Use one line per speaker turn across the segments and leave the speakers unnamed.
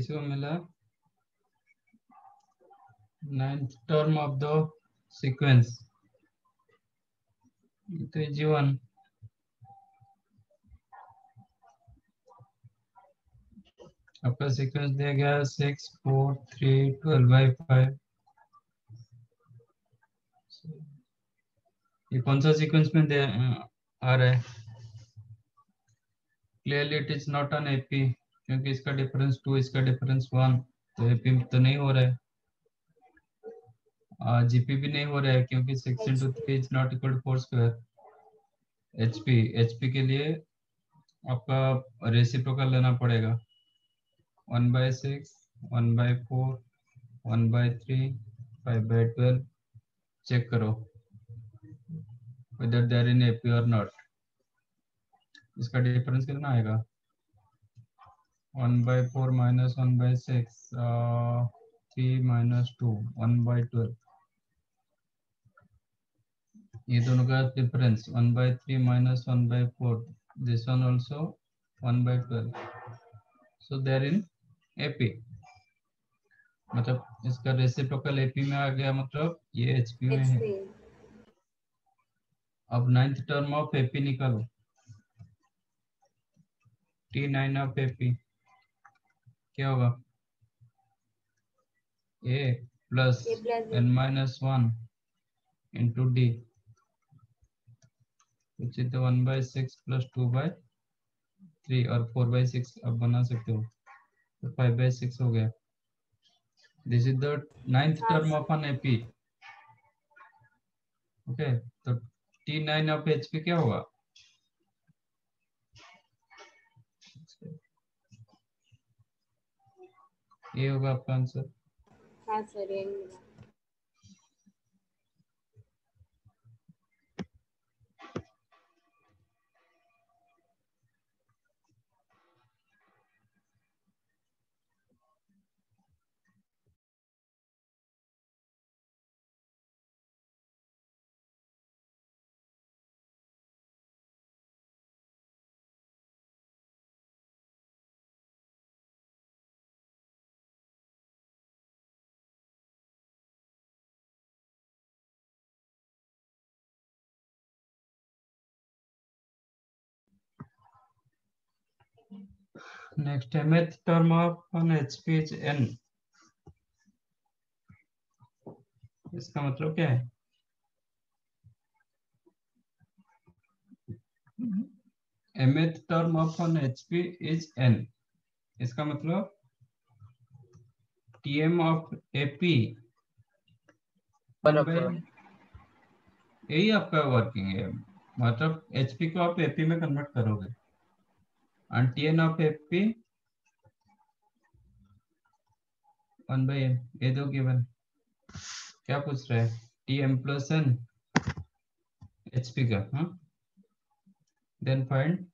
इसको मिला ninth term of the sequence तो आपका सीक्वेंस दिया गया six four three twelve by five ये कौन सा सीक्वेंस में दे आ रहा है clearly it is not an AP क्योंकि इसका डिफरेंस टू इसका डिफरेंस वन तो एपी तो नहीं हो रहा है जीपी भी नहीं हो रहा है क्योंकि six into three is not equal four square HP HP के लिए आपका रेसिप्रोकल लेना पड़ेगा one by six one by four one by three five by twelve check करो वेदर देर इन एपी और नॉट इसका डिफरेंस कितना आएगा one by four minus one by six uh, three minus two one by twelve ये दोनों का difference one by three minus one by four this one also one by twelve so there in AP मतलब इसका reciprocal AP में आ गया मतलब ये एचपी में है अब नाइन्थ टर्म ऑफ एपी निकालो टी नाइन ऑफ एपी क्या होगा ए plus N minus one into D कुछ one by six plus two by three और फोर बाय सिक्स आप बना सकते हो तो फाइव बाय सिक्स हो गया this is the ninth term of an AP okay तो T nine of H P क्या होगा ये होगा आपका आंसर
हाँ सर यही
Next, mth term of an HP is n. इसका मतलब क्या है mth term of an HP is n. इसका मतलब Tm of AP यही आपका वर्किंग है मतलब एचपी को आप एपी में कन्वर्ट करोगे and tn of fp 1 by m ये दो given क्या पूछ रहा है tm plus n hp का हाँ then find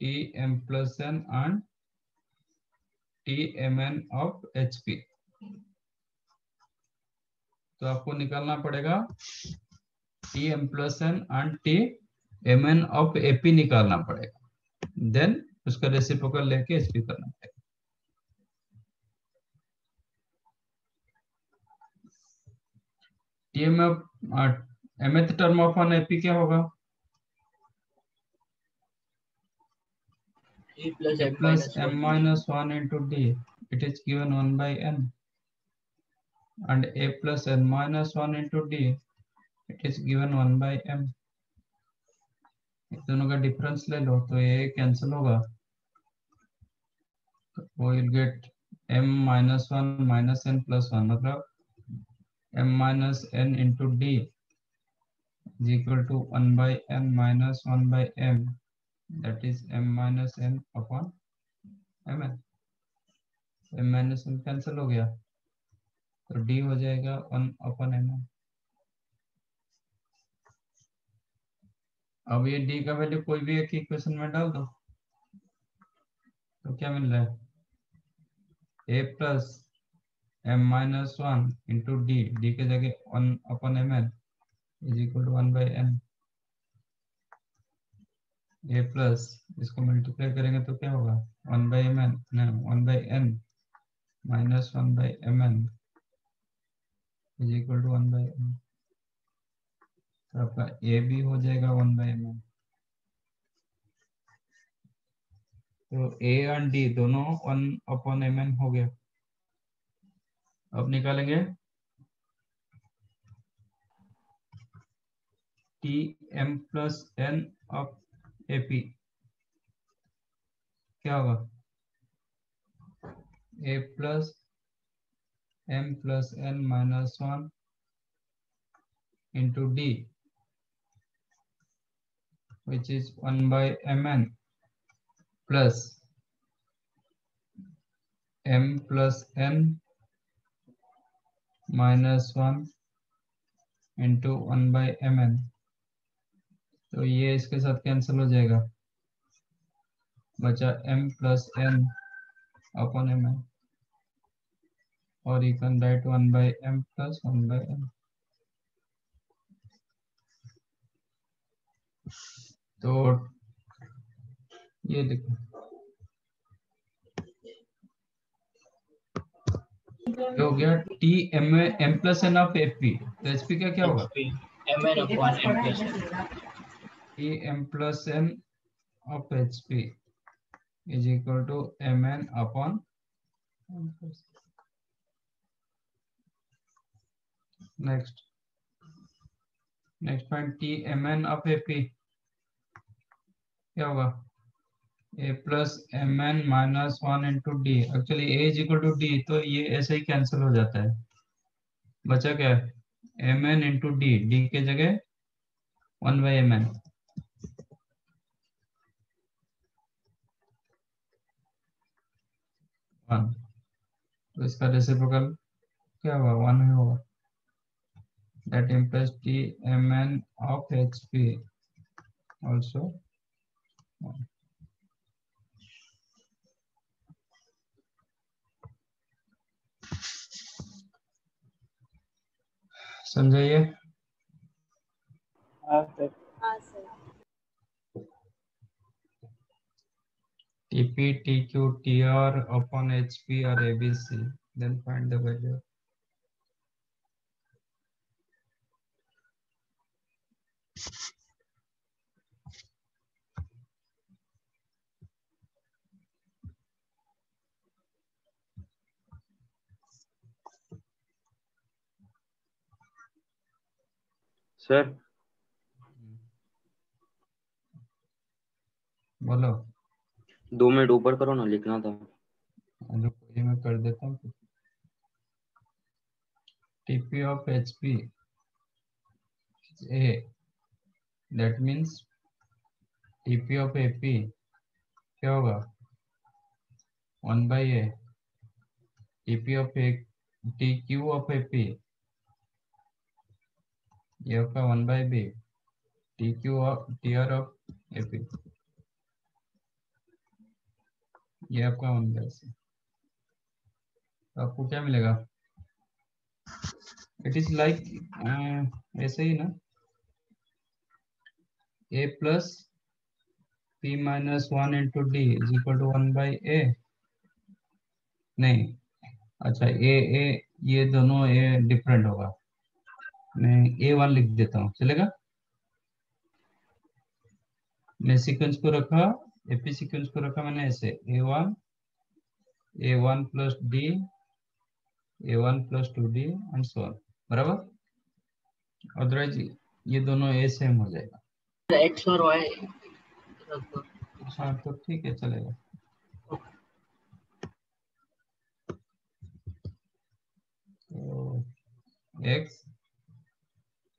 T M plus N and T M N of H P तो आपको निकालना पड़ेगा T M plus N and T M N of AP निकालना पड़ेगा देन उसका रेसिप्रोकल लेके एचपी करना पड़ेगा टीएम एम एथ टर्म ऑफ ऑन एपी क्या होगा plus m minus 1 into d it is given 1 by n and a plus n minus 1 into d it is given 1 by m दोनों का difference ले लो तो ये कैंसिल होगा तो will get m minus one minus N plus one मतलब m minus N into D is equal to 1 by n minus 1 by m that is m N upon M N M minus N cancel हो गया तो d हो जाएगा one upon M n अब ये d का value कोई भी एक इक्वेशन में डाल दो तो क्या मिल रहा है ए plus M minus one into D D के जगह one upon M N is equal to one by N A plus इसको मल्टीप्लाई करेंगे तो क्या होगा one by M N one by N minus one by M N is equal to one by N तो आपका a भी हो जाएगा वन बाई एम तो ए एंड डी दोनों वन अपॉन एम एम हो गया अब निकालेंगे T M plus N of AP क्या होगा ए plus M plus N minus one into D which is 1 by mn plus m plus n minus 1 into one by M N तो ये इसके साथ कैंसिल हो जाएगा बचा m plus N upon M N और you can write one by M plus one by M तो ये देखो हो गया T M M plus N of F P तो एच पी का क्या होगा T M plus N of H P is equal to M N upon next next point T M N of F P क्या होगा ए plus M N minus one into D actually is equal to D तो ये ऐसे ही cancel हो जाता है बचा क्या है M N into D D के जगह one by M N one तो इसका रेसिप्रोकल क्या हुआ वन ही होगा that implies T M N of H P also समझाइए TP, TQ, TR upon HP or ABC, then find the value. you sir बोलो दो मिनट ऊपर करो ना लिखना था ये मैं कर देता हूँ TP of HP is A. That TP of of AP क्या होगा one by A TP of A T Q of A P ये one by B T Q T R of A ये आपका वन बाई सी आपको क्या मिलेगा it is like ऐसे ही ना ए plus P minus one into D is equal to one by ए नहीं अच्छा ए ए ये दोनों ए डिफरेंट होगा मैं ए वन लिख देता हूं चलेगा मैं सीक्वेंस को रखा एपी सीक्वेंस को रखा मैंने ऐसे ए one A one plus D A one plus two D and so बराबर अदरवाइज ये दोनों ए सेम हो जाएगा
एक्स और वाई
हाँ तो ठीक है चलेगा तो x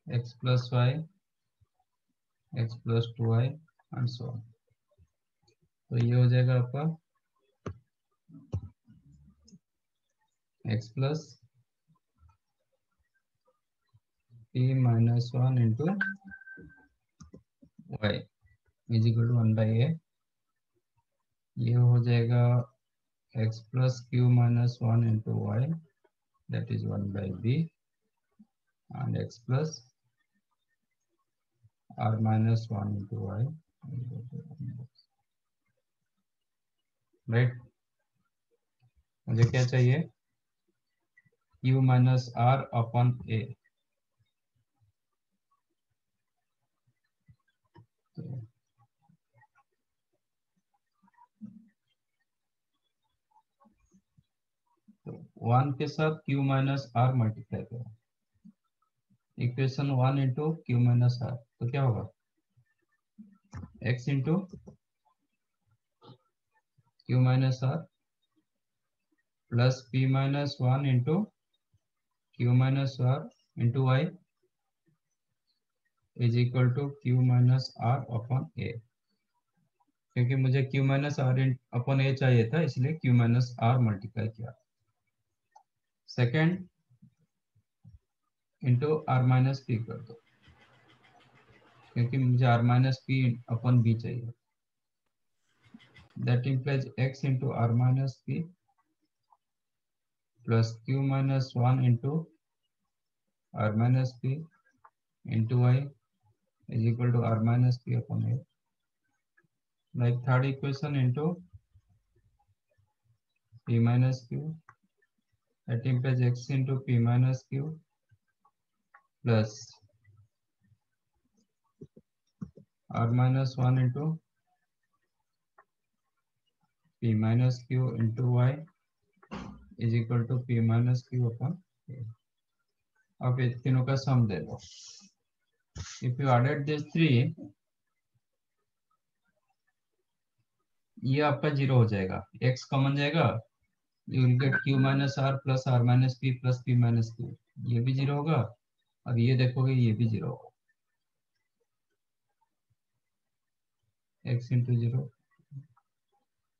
x plus y x plus two Y and so तो ये हो जाएगा आपका x plus p minus one into Y is equal to one by ए ये हो जाएगा x plus Q minus one into Y that is one by B and x प्लस r minus 1 into y right मुझे क्या चाहिए u minus are upon A one के साथ q minus are multiply करो equation one into Q minus are तो क्या होगा x into Q minus are plus P minus one into Q minus are into Y is equal to Q minus are upon ए क्योंकि मुझे Q minus are upon ए चाहिए था इसलिए Q minus are multiply किया second into are minus P कर दो क्योंकि मुझे are minus P upon B चाहिए that implies x into are minus P plus Q minus one into are minus P into Y is equal to are minus P upon A like third equation into P minus Q that implies x into P minus Q plus are minus one into P minus Q into Y is equal to P minus Q upon अब ये तीनों का sum दे दो if you added these three ये आपका zero हो जाएगा एक्स कॉमन जाएगा you will get Q minus are plus are minus P plus P minus Q ये भी जीरो होगा अब ये देखोगे ये भी जीरो होगा x into zero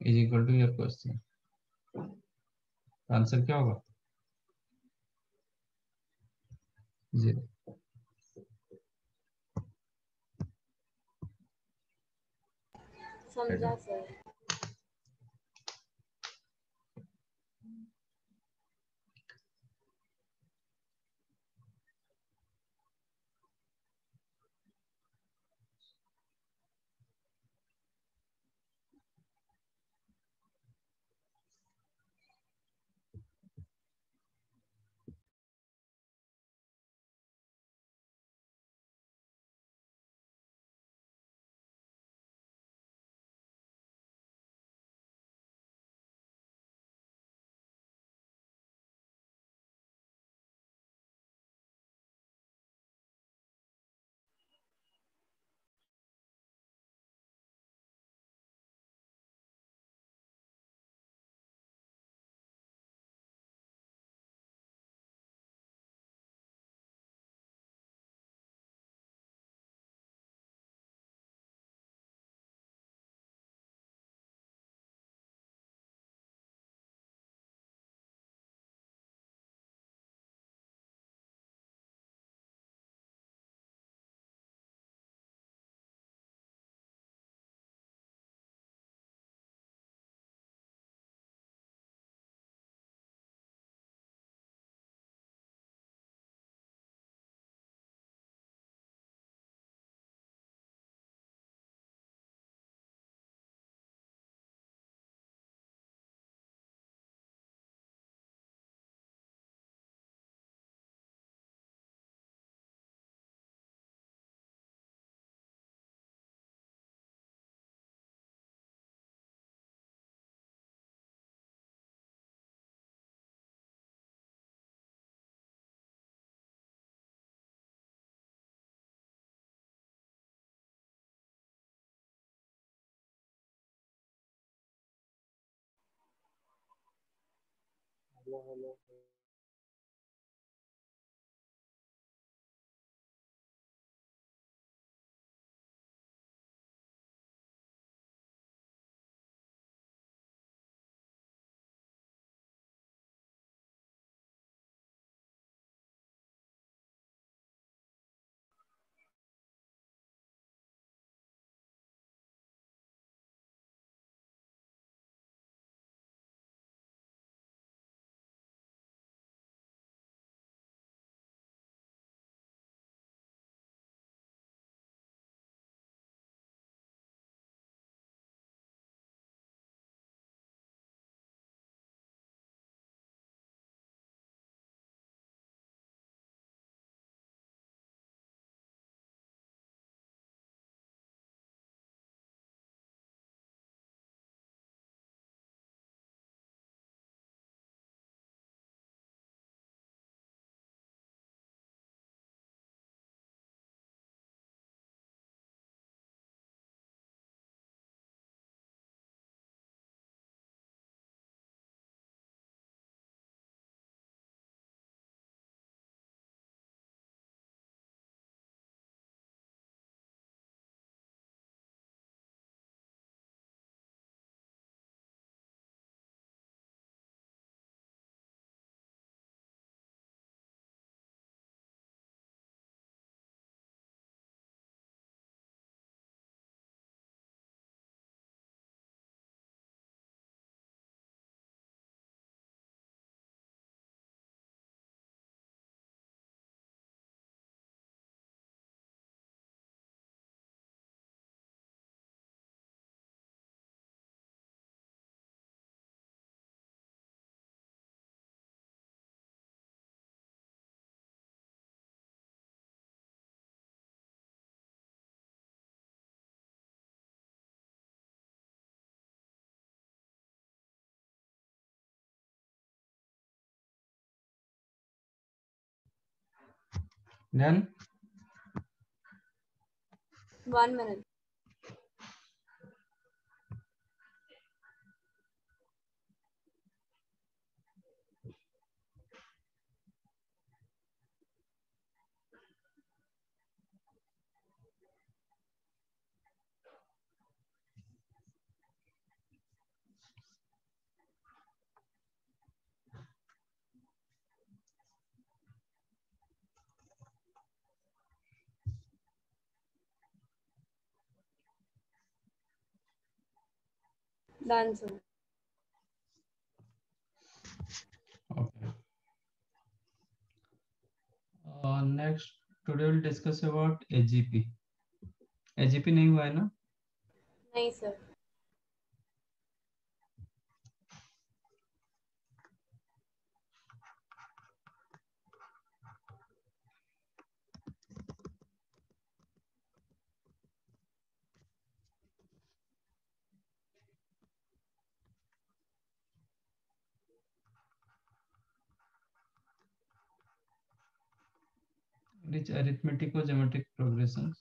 is equal to your question answer क्या होगा
जीरो
समझा sir
hello, hello. then One minute.
the answer.
Okay. Uh, next, today we'll discuss about AGP. AGP नहीं हुआ है ना? नहीं sir. which arithmetic or geometric progressions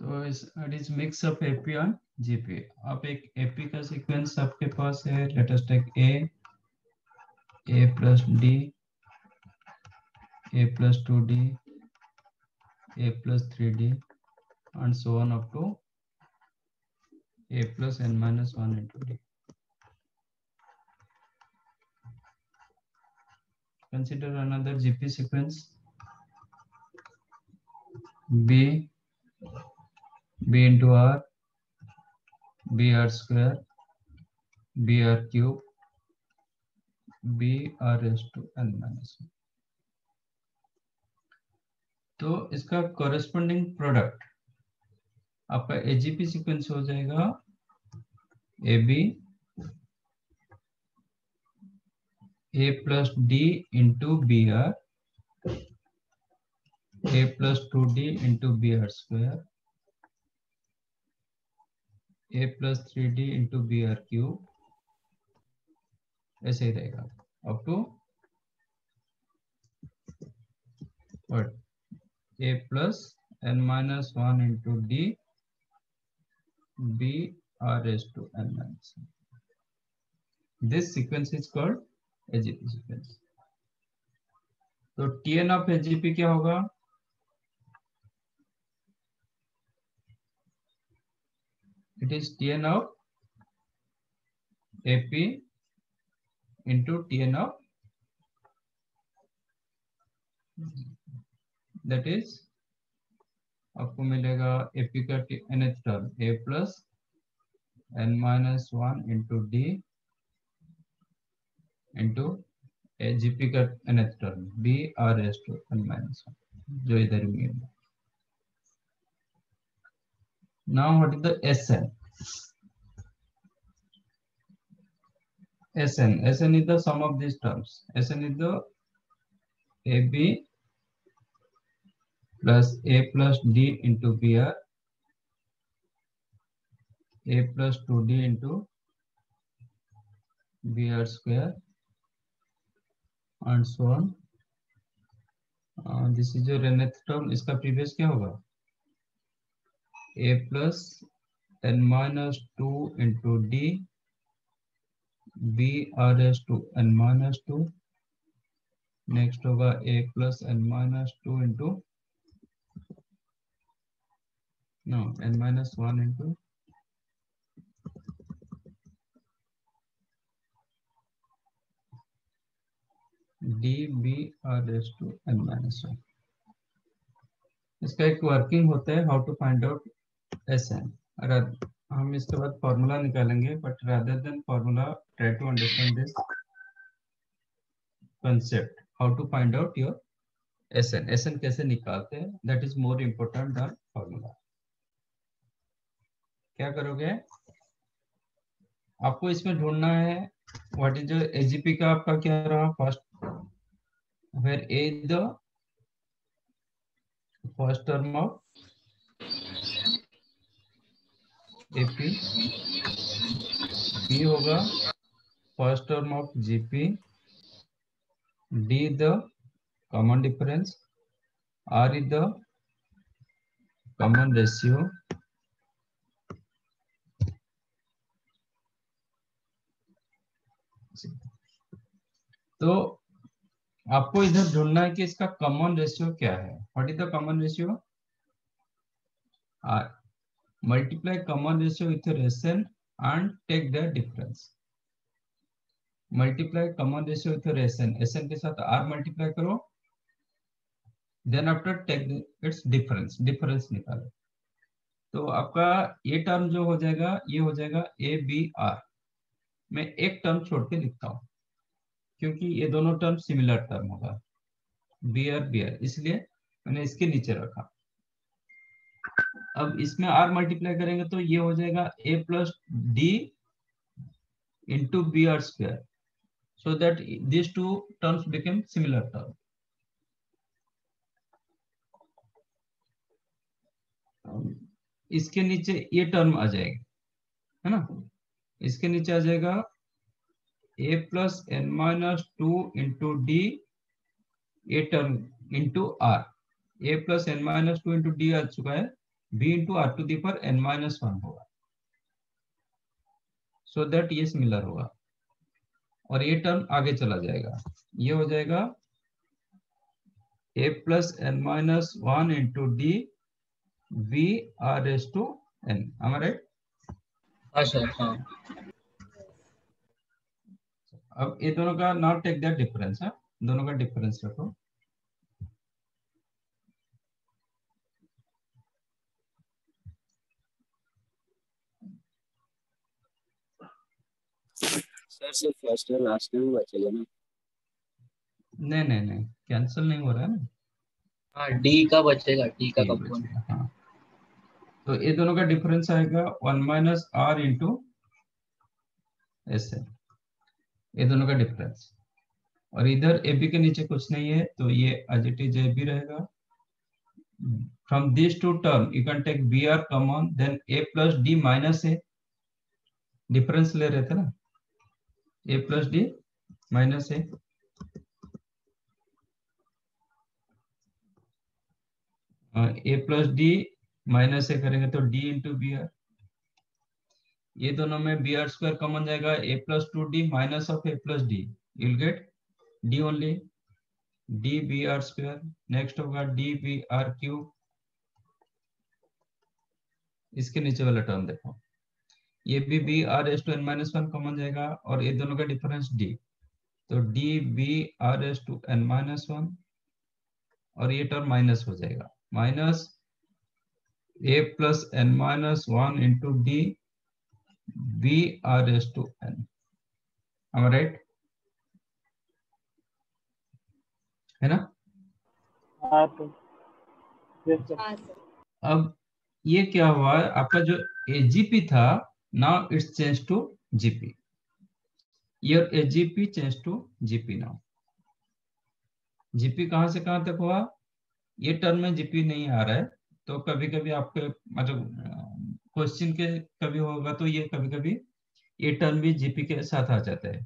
तो इस it is mix of AP और जीपी आप एक एपी का सीक्वेंस आपके पास है latest take A A plus D A plus two D a plus 3d and so on up to a plus n minus 1 into d. Consider another GP sequence b b into r b r square b r cube b r raised to n minus 1. तो इसका corresponding product आपका AGP sequence हो जाएगा A B a plus D into B r a plus two D into B r square a plus three D into B r cube ऐसे ही रहेगा up to word a plus n minus 1 into d b r raised to n minus 1. This sequence is called AGP sequence. तो Tn of AGP क्या होगा It is Tn of AP into Tn of that is आपको मिलेगा AP का nth term ए plus N minus one into D into ए GP का nth term B R S to N minus one जो इधर ही मिलेगा N S N S N is the sum of this terms S N is the a B plus a plus d into br a plus 2d into br square and so on uh, this is your nth term इसका previous क्या होगा a plus n minus 2 into d b r s to n minus 2 next होगा a plus N minus two into No, n minus 1 into db r raised to n minus 1. इसका एक working होता है how to find out S N हम इसके बाद formula निकालेंगे but rather than formula try to understand this concept how to find out your S N S N कैसे निकालते हैं that is more important than formula क्या करोगे आपको इसमें ढूंढना है व्हाट इज एजीपी का आपका क्या रहा first where A the first term of AP B होगा first term of GP D the common difference r is the common ratio तो आपको इधर ढूंढना है कि इसका कॉमन रेशियो क्या है what is the common ratio multiply common ratio with ration and take the difference multiply common ratio with ration n के साथ आर मल्टीप्लाई करो then after take its difference difference निकालो तो आपका ये टर्म जो हो जाएगा ये हो जाएगा ए बी आर मैं एक टर्म छोड़ के लिखता हूं क्योंकि ये दोनों टर्म सिमिलर टर्म होगा बियर बियर इसलिए मैंने इसके नीचे रखा अब इसमें आर मल्टीप्लाई करेंगे तो ये हो जाएगा ए plus D into B are square so that this two terms became similar term इसके नीचे ये टर्म आ जाएगा है ना इसके नीचे आ जाएगा a plus n minus 2 into d A term into r a plus n minus 2 into d आ चुका है b into r to the power n minus 1 होगा so that ये similar होगा और ये टर्म आगे चला जाएगा ये हो जाएगा ए plus N minus one into D we R S to N हमारे अच्छा हाँ अब ये दोनों का नॉट टेक दैट डिफरेंस है दोनों का डिफरेंस रखो
सर लास्ट में ना
नहीं नहीं नहीं कैंसिल नहीं हो रहा है ना हाँ
डी का बचेगा डी का कंपोनेंट हाँ।
तो ये दोनों का डिफरेंस आएगा one minus are into s l ये दोनों का डिफरेंस और इधर ए बी के नीचे कुछ नहीं है तो ये एज भी रहेगा from this two term you can take b r common then A plus D minus a difference ले रहे थे ना ए plus D minus a A plus D minus a करेंगे तो डी इंटू बी आर ये दोनों में बी आर स्क्वायर कॉमन जाएगा ए plus two d minus of a plus d you'll get d only d B r square next होगा d B r cube इसके नीचे वाला टर्म देखो ये भी b R S to N minus one common जाएगा और ये दोनों का डिफरेंस डी तो d B R S to N minus one और ये टर्म माइनस हो जाएगा minus a plus N minus one into d b r raised to n. Am I right? है ना
हाँ तो, हाँ,
अब ये क्या हुआ आपका जो एजीपी था now it's change to GP your AGP change to GP now GP कहाँ से कहाँ तक हुआ ये टर्म में जीपी नहीं आ रहा है तो कभी कभी आपके मतलब क्वेश्चन के कभी होगा तो ये कभी कभी ये टर्म भी जीपी के साथ आ जाता है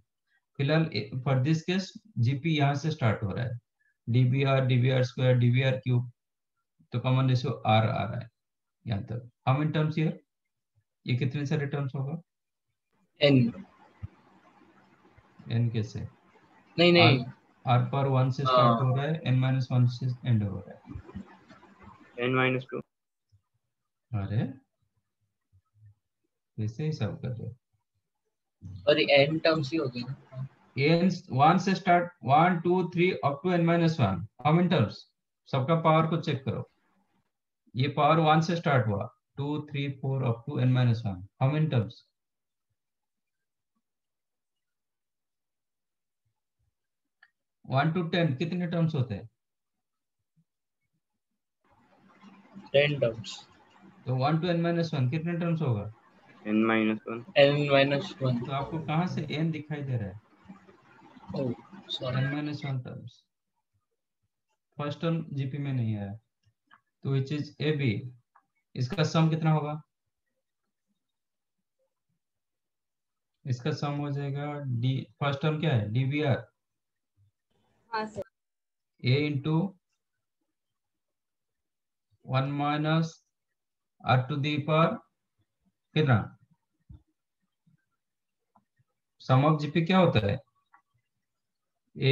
फिलहाल फॉर दिस केस जीपी यहाँ से स्टार्ट हो रहा है DBR DBR square DBR cube तो कॉमन रेशियो आर आ रहा है यहाँ तक हाउ मेनी टर्म्स हियर ये कितने सारे टर्म्स होगा एन एन कैसे नहीं नहीं आर पर वन से स्टार्ट हाँ। हो रहा है एन माइनस वन से एंड हो रहा
है एन माइनस टू
अरे वैसे ही सब कर रहे और ये n टर्म्स ही हो गए ना एन 1 से start 1 2 3 up to n 1 how many terms सबका पावर को चेक करो ये पावर 1 से स्टार्ट हुआ 2 3 4 up to n 1 how many terms one two ten कितने टर्म्स होते हैं टेन टर्म्स तो one two N minus one कितने टर्म्स होगा
N minus one N
minus one. तो आपको कहाँ से n दिखाई दे रहा है n minus one terms. First term GP में नहीं आया तो which is AB. इसका सम कितना होगा इसका सम हो जाएगा डी फर्स्ट टर्म क्या है d a into one minus are to the पर कितना सम ऑफ जीपी क्या होता है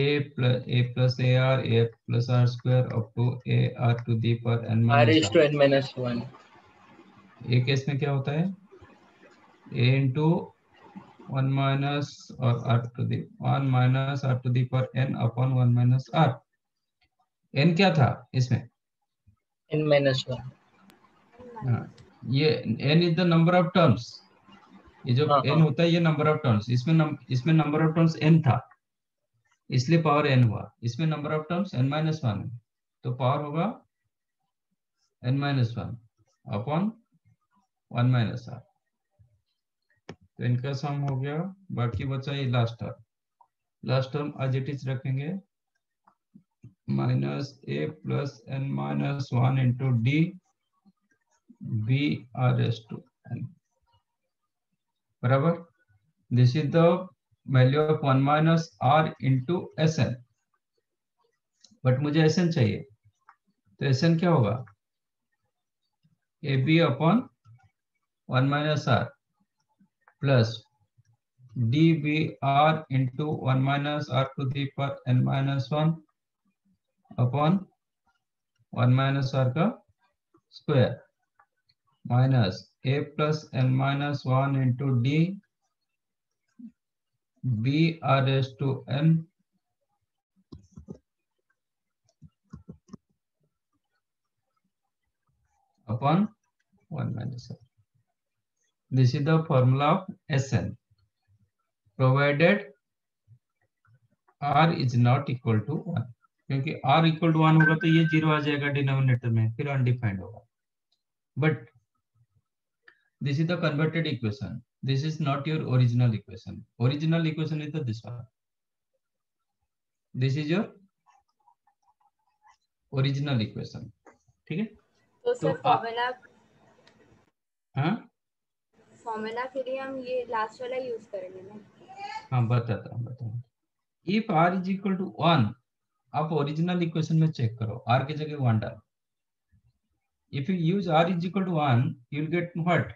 ए plus a plus a r a plus r square up to a r to the पर N minus two N minus one a case में क्या होता है ए इंटू वन माइनस और r to the one minus are to the पर n upon one minus r n क्या था इसमें एन माइनस वन ये n is the number of terms ये जो एन हाँ, हाँ। होता है ये नंबर ऑफ टर्म्स इसमें इसमें नंबर ऑफ टर्म्स एन था इसलिए पावर एन हुआ इसमें number of terms n minus one तो पावर होगा N minus one upon one minus are तो इनका सम हो गया बाकी बचा ये लास्ट टर्म लास्ट टर्म आज इट इज रखेंगे minus a plus N minus one into D B R S to N बराबर this is the value of 1 minus r s N but मुझे एस एन चाहिए तो s N क्या होगा a B upon one minus are plus D B are into one minus are to the पर N minus one upon one minus are का square minus a plus l minus 1 into d b r raised to n upon 1 minus l. This is the formula of Sn provided r is not equal to 1 क्योंकि r equal to 1 होगा तो ये zero आ जाएगा denominator में फिर undefined होगा but this is the converted equation this is not your original equation original equation is the this one this is your original equation ठीक है
तो सर formula हाँ formula के लिए हम ये last वाला use करेंगे
ना हाँ बताता हूँ बताता हूँ if are is equal to one आप ओरिजिनल इक्वेशन में चेक करो आर की जगह वन डाल if you use are is equal to one you get what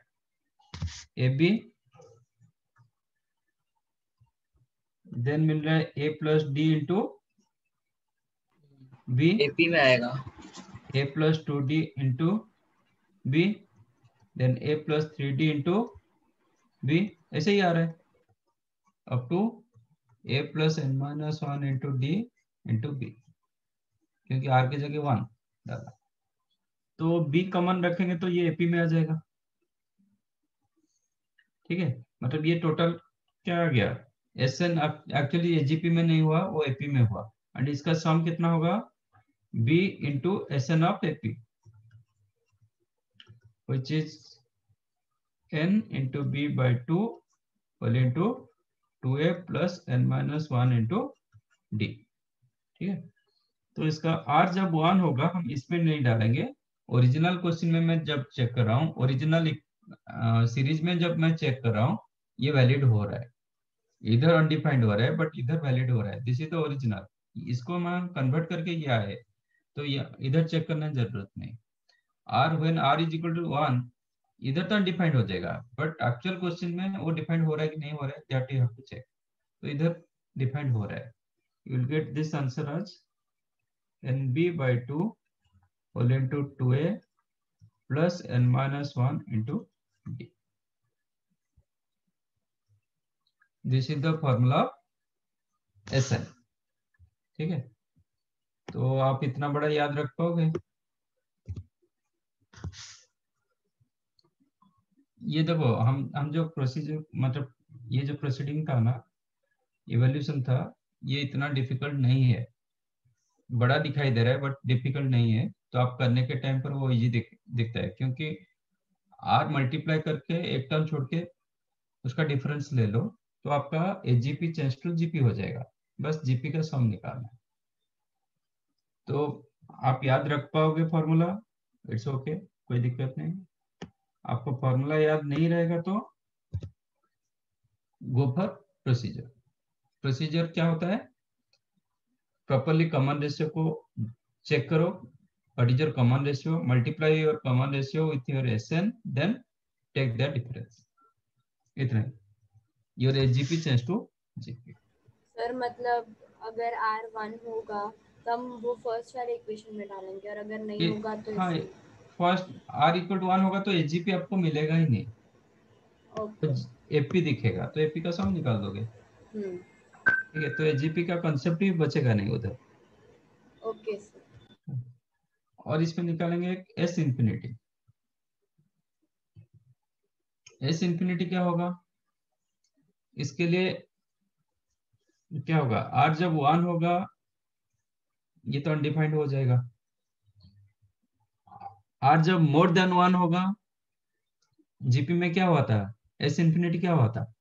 A B then मिल रहा है ए plus D into B AP में आएगा ए plus two D into B then ए plus three D into B ऐसे ही आ रहा है up to A plus N minus one into D into B क्योंकि आर की जगह वन डाला तो बी कॉमन रखेंगे तो ये एपी में आ जाएगा ठीक है मतलब ये टोटल क्या आ गया एस एन एक्चुअली एजीपी में नहीं हुआ वो एपी में हुआ एंड इसका सम कितना होगा B into S N of AP which is N into B b two 2 into two A plus N minus one into D ठीक है तो इसका आर जब वन होगा हम इसमें नहीं डालेंगे ओरिजिनल क्वेश्चन में मैं जब चेक कर रहा हूँ ओरिजिनल सीरीज में जब मैं चेक कर रहा हूँ ये वैलिड हो रहा है इधर अनडिफाइंड हो रहा है बट इधर वैलिड हो रहा है दिस इज द ओरिजिनल इसको मैं कन्वर्ट करके ये आए तो ये इधर चेक करने की जरूरत नहीं are when are is equal to one इधर तो अनडिफाइंड हो जाएगा बट एक्चुअल क्वेश्चन में वो डिफाइंड हो रहा है कि नहीं हो रहा है that you have to check तो इधर डिफाइंड हो रहा है you will get this answer as n b by two whole two two A plus N minus one into this is the formula S n ठीक है तो आप इतना बड़ा याद रख पाओगे ये देखो हम हम जो प्रोसीजर मतलब ये जो प्रोसीडिंग था ना इवोल्यूशन था ये इतना डिफिकल्ट नहीं है बड़ा दिखाई दे रहा है बट डिफिकल्ट नहीं है तो आप करने के टाइम पर वो इजी दिख, दिखता है क्योंकि आर मल्टीप्लाई करके एक टर्म छोड़ के उसका डिफरेंस ले लो तो आपका H G change to GP हो जाएगा बस जीपी का सम निकालना तो आप याद रख पाओगे फॉर्मूला इट्स ओके कोई दिक्कत नहीं आपको फॉर्मूला याद नहीं रहेगा तो गो फॉर प्रोसीजर प्रोसीजर क्या होता है प्रॉपरली कमन रेशियो को चेक करो what is your common ratio multiply your common ratio with your sn then take the difference इतना ही your sgp change to gp
sir मतलब अगर r1 होगा तो हम वो फर्स्ट वाले इक्वेशन में डालेंगे और अगर नहीं होगा तो हाँ
फर्स्ट r इक्वल टू 1 होगा तो sgp आपको मिलेगा ही नहीं okay. तो एपी दिखेगा तो एपी का सम निकाल दोगे
हम्म।
ठीक है तो एजीपी का कॉन्सेप्ट भी बचेगा नहीं उधर ओके okay, और इसमें निकालेंगे एक एस इंफिनिटी एस इंफिनिटी क्या होगा इसके लिए क्या होगा आर जब वन होगा ये तो अनडिफाइंड हो जाएगा आर जब मोर देन वन होगा जीपी में क्या हुआ था एस इंफिनिटी क्या हुआ था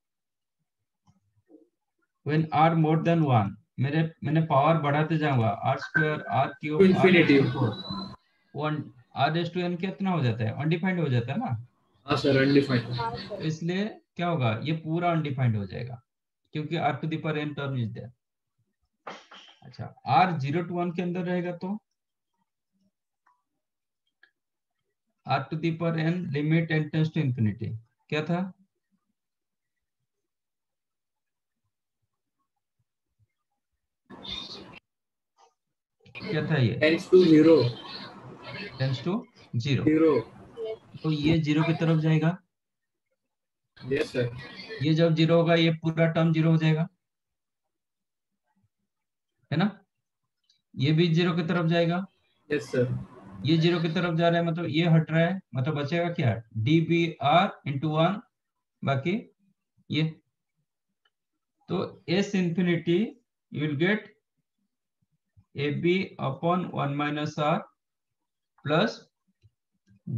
when r more than one मेरे मैंने पावर बढ़ाते जाऊंगा r square r cube infinity one r S to n कितना हो जाता है अनडिफाइंड हो जाता है ना हाँ सर अनडिफाइंड हाँ तो इसलिए क्या होगा ये पूरा अनडिफाइंड हो जाएगा क्योंकि r to the power n term is there अच्छा आर जीरो टू वन के अंदर रहेगा तो r to the power n limit n tends to infinity क्या था क्या था ये tends to zero tends to zero तो ये जीरो की तरफ जाएगा यस सर ये जब जीरो होगा ये पूरा टर्म जीरो हो जाएगा है ना ये भी जीरो की तरफ जाएगा यस सर ये जीरो की तरफ जा रहा है मतलब ये हट रहा है मतलब बचेगा क्या d B are into one बाकी ये तो S infinity you will get A B upon one minus are plus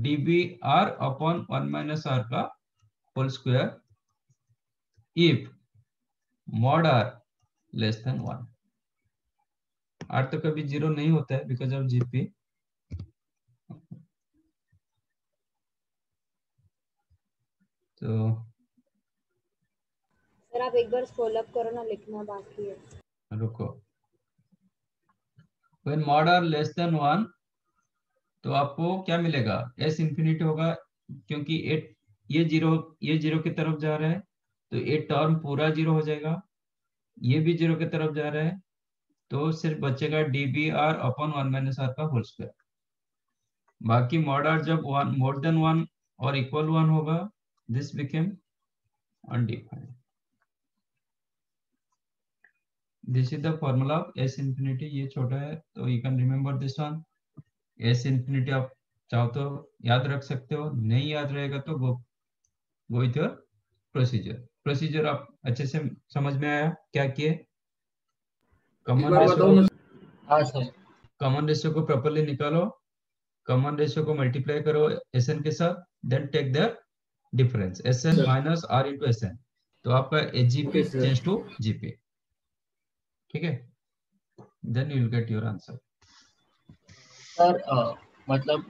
D B are upon one minus are का whole square if mod r less than one r तो कभी zero नहीं होता है because of GP तो
sir आप एक बार स्क्रॉल अप करो ना लिखना बाकी है
रुको when mod r less than one तो आपको क्या मिलेगा एस इंफिनिटी होगा क्योंकि एट ये जीरो ये जीरो की तरफ जा रहा है तो ए टर्म पूरा जीरो हो जाएगा ये भी जीरो की तरफ जा रहा है तो सिर्फ बचेगा d B r upon one minus are का होल स्क्वायर बाकी मॉड आर जब वन मोर देन वन और इक्वल वन होगा this became undefined this is the formula of S infinity ये छोटा है तो you can remember this one S infinity आप चाहो तो याद रख सकते हो नहीं याद रहेगा तो वो वो विथ प्रोसीजर प्रोसीजर आप अच्छे से समझ में आया क्या किए कॉमन रेशो कॉमन रेशो को प्रॉपरली निकालो कॉमन रेशो को मल्टीप्लाई करो एस के साथ then take their difference S N minus are into S N तो आपका H GP change to GP ठीक है then you will get your answer sir मतलब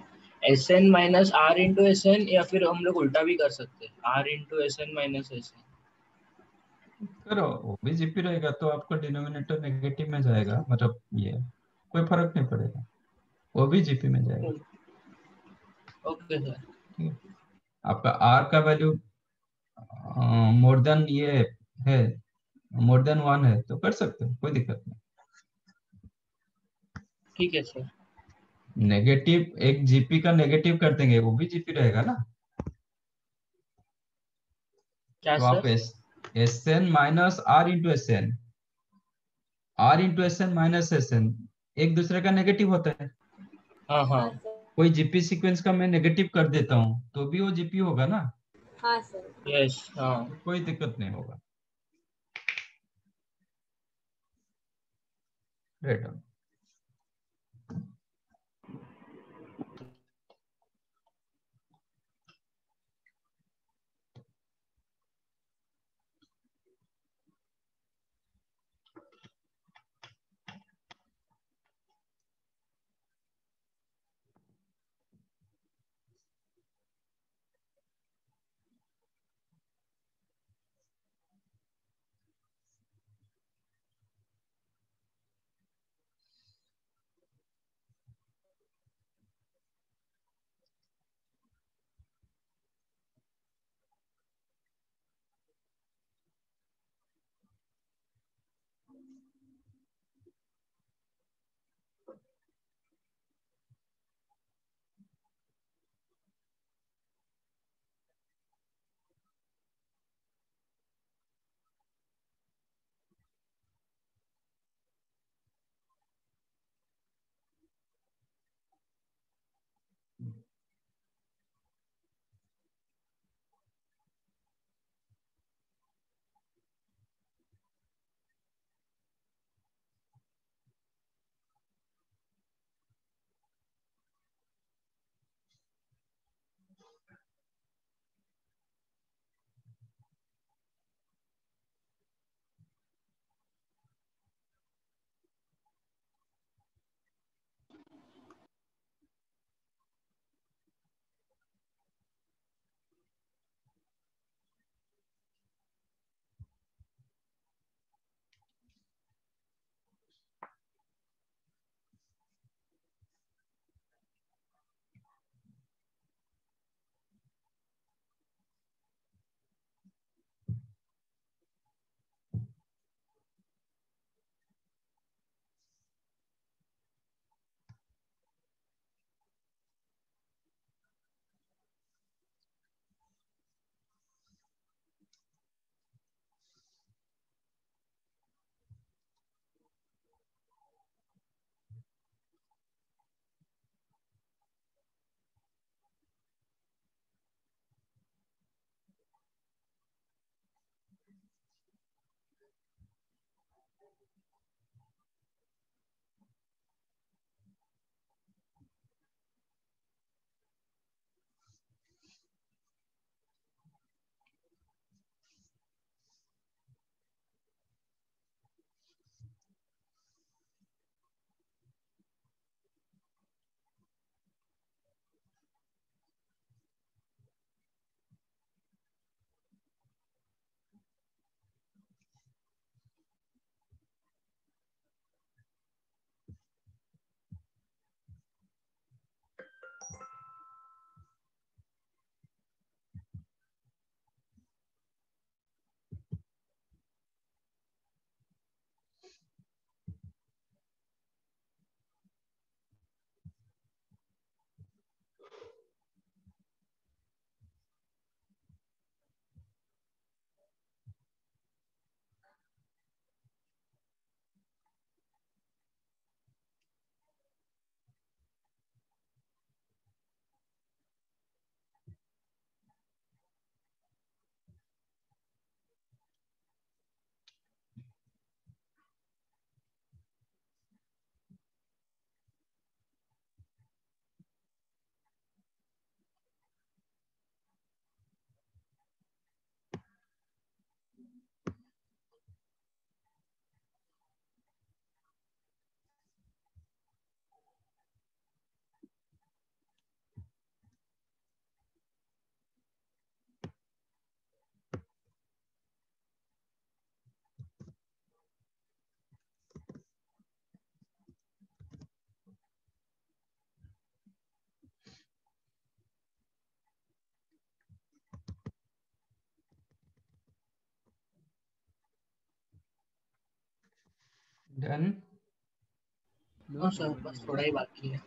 S N minus are into S N या फिर हम लोग उल्टा भी कर सकते हैं are into S N minus S n करो वो भी जीपी रहेगा तो आपका डिनोमिनेटर नेगेटिव में जाएगा मतलब ये कोई फर्क नहीं पड़ेगा वो भी जीपी में जाएगा ओके सर आपका आर का वैल्यू मोर देन ये है मोर देन वन है तो कर सकते हैं कोई दिक्कत नहीं ठीक है सर नेगेटिव एक जीपी का नेगेटिव कर देंगे वो भी जीपी रहेगा ना क्या तो आप S S N minus are into S N R into S N minus S N एक दूसरे का नेगेटिव होता है हाँ, हाँ। कोई जीपी सीक्वेंस का मैं नेगेटिव कर देता हूँ तो भी वो जीपी होगा ना
हाँ सर
यस हाँ। कोई दिक्कत नहीं होगा ग्रेट डन नो सर बस
थोड़ा ही बाकी है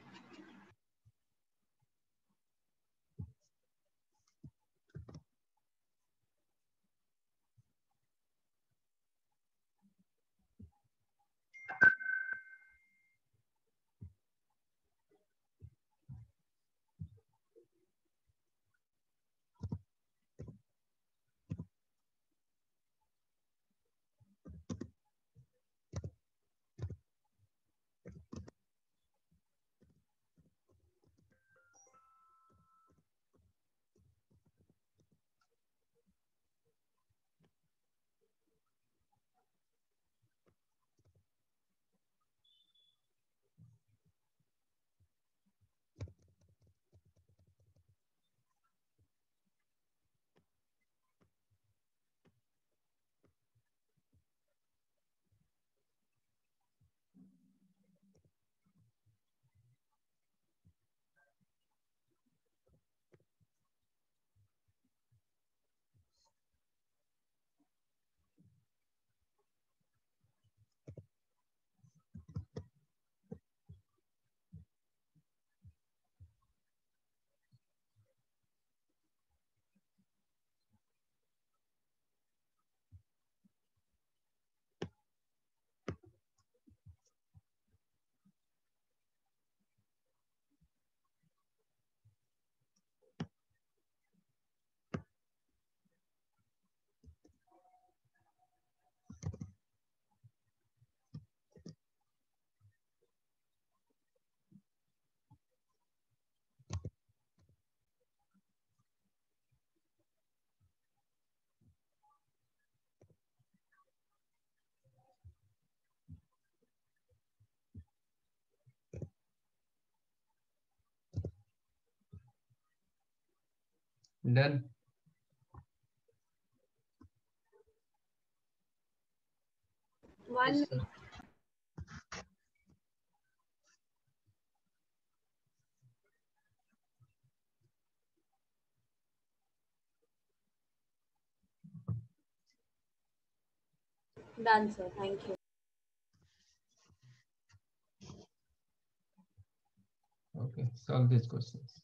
done. One.
Done, sir. Thank you.
Okay, solve these questions.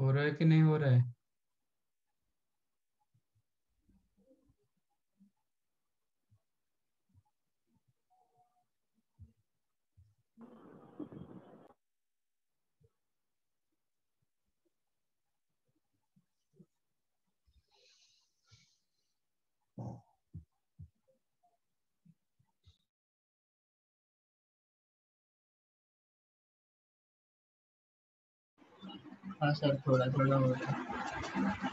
हो रहा है कि नहीं हो रहा है हाँ सर थोड़ा थोड़ा हो रहा है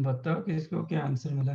बताओ किसको क्या आंसर मिला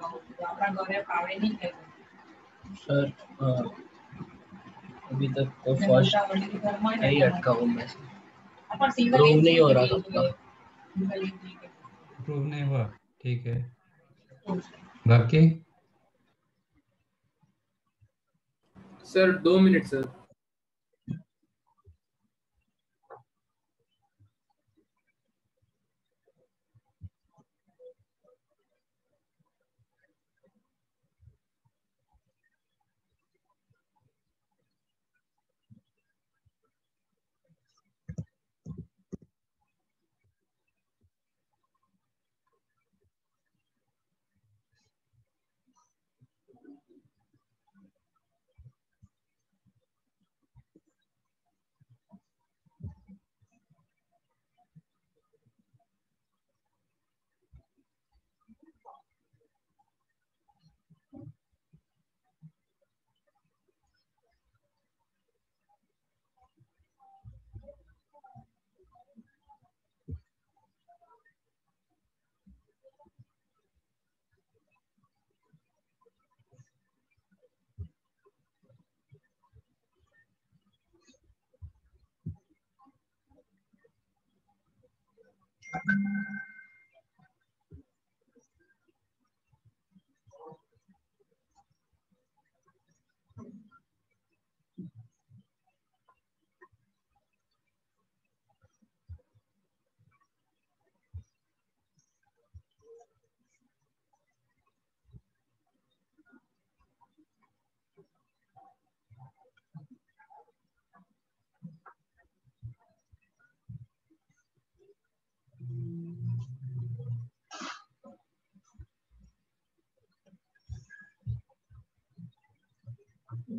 सर
uh, अभी तक तो फर्स्ट नहीं अटका हूँ मैं
प्रूव नहीं हो रहा
प्रूव नहीं हुआ ठीक है बाकी सर दो minute sir
Thank you.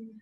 Mm-hmm.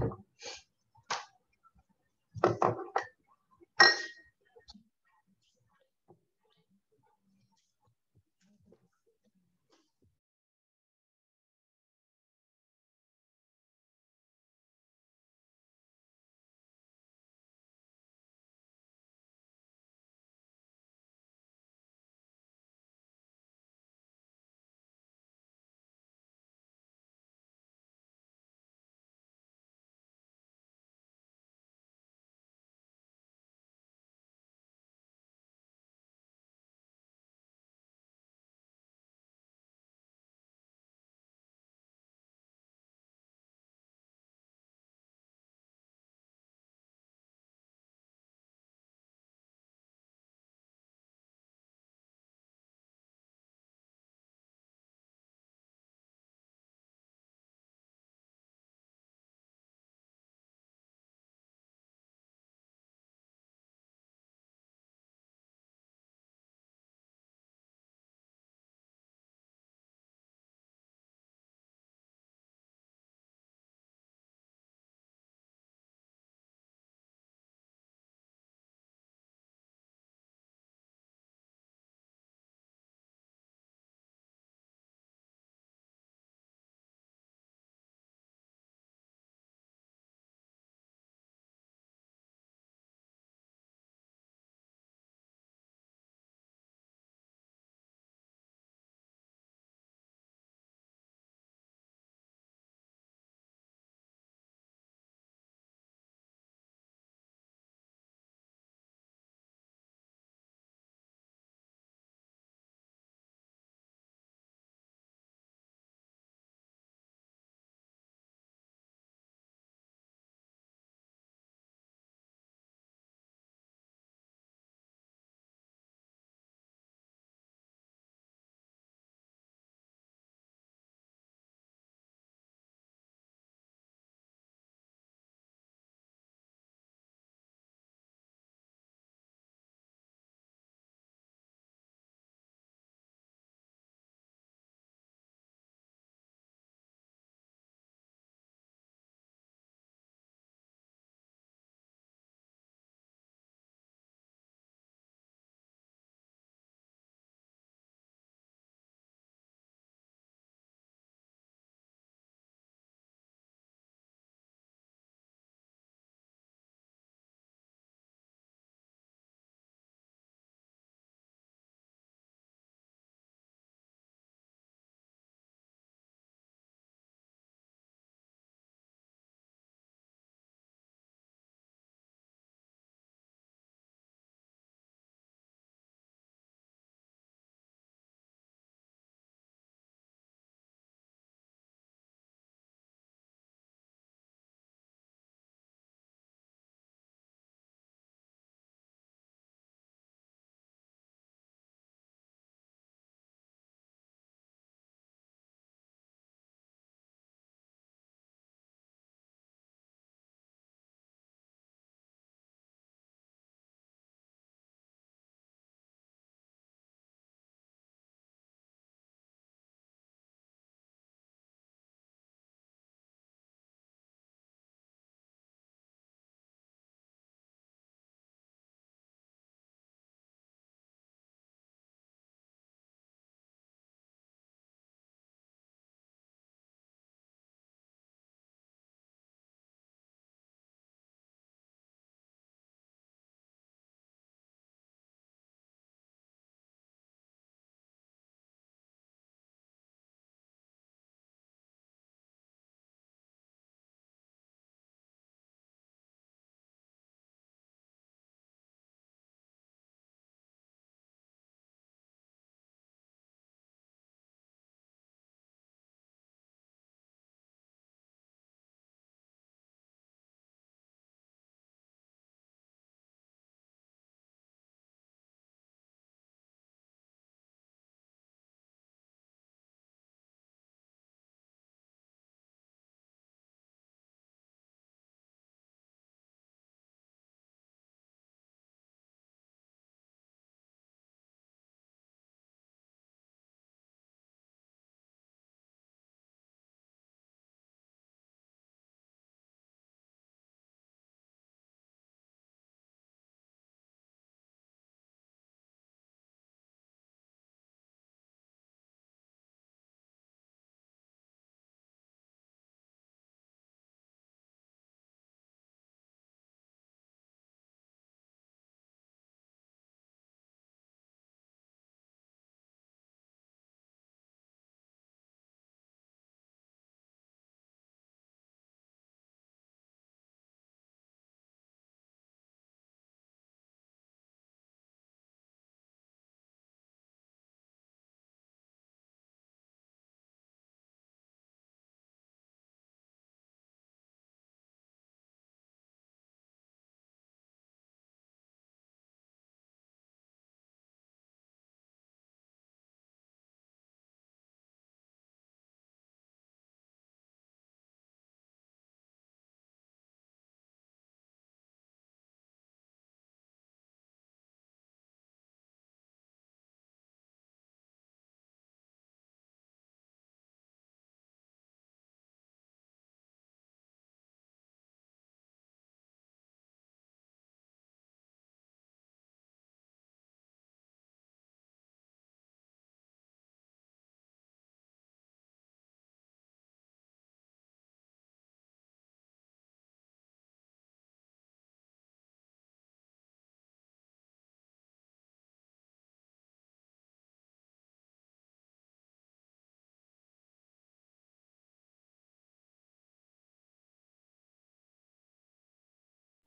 Thank you.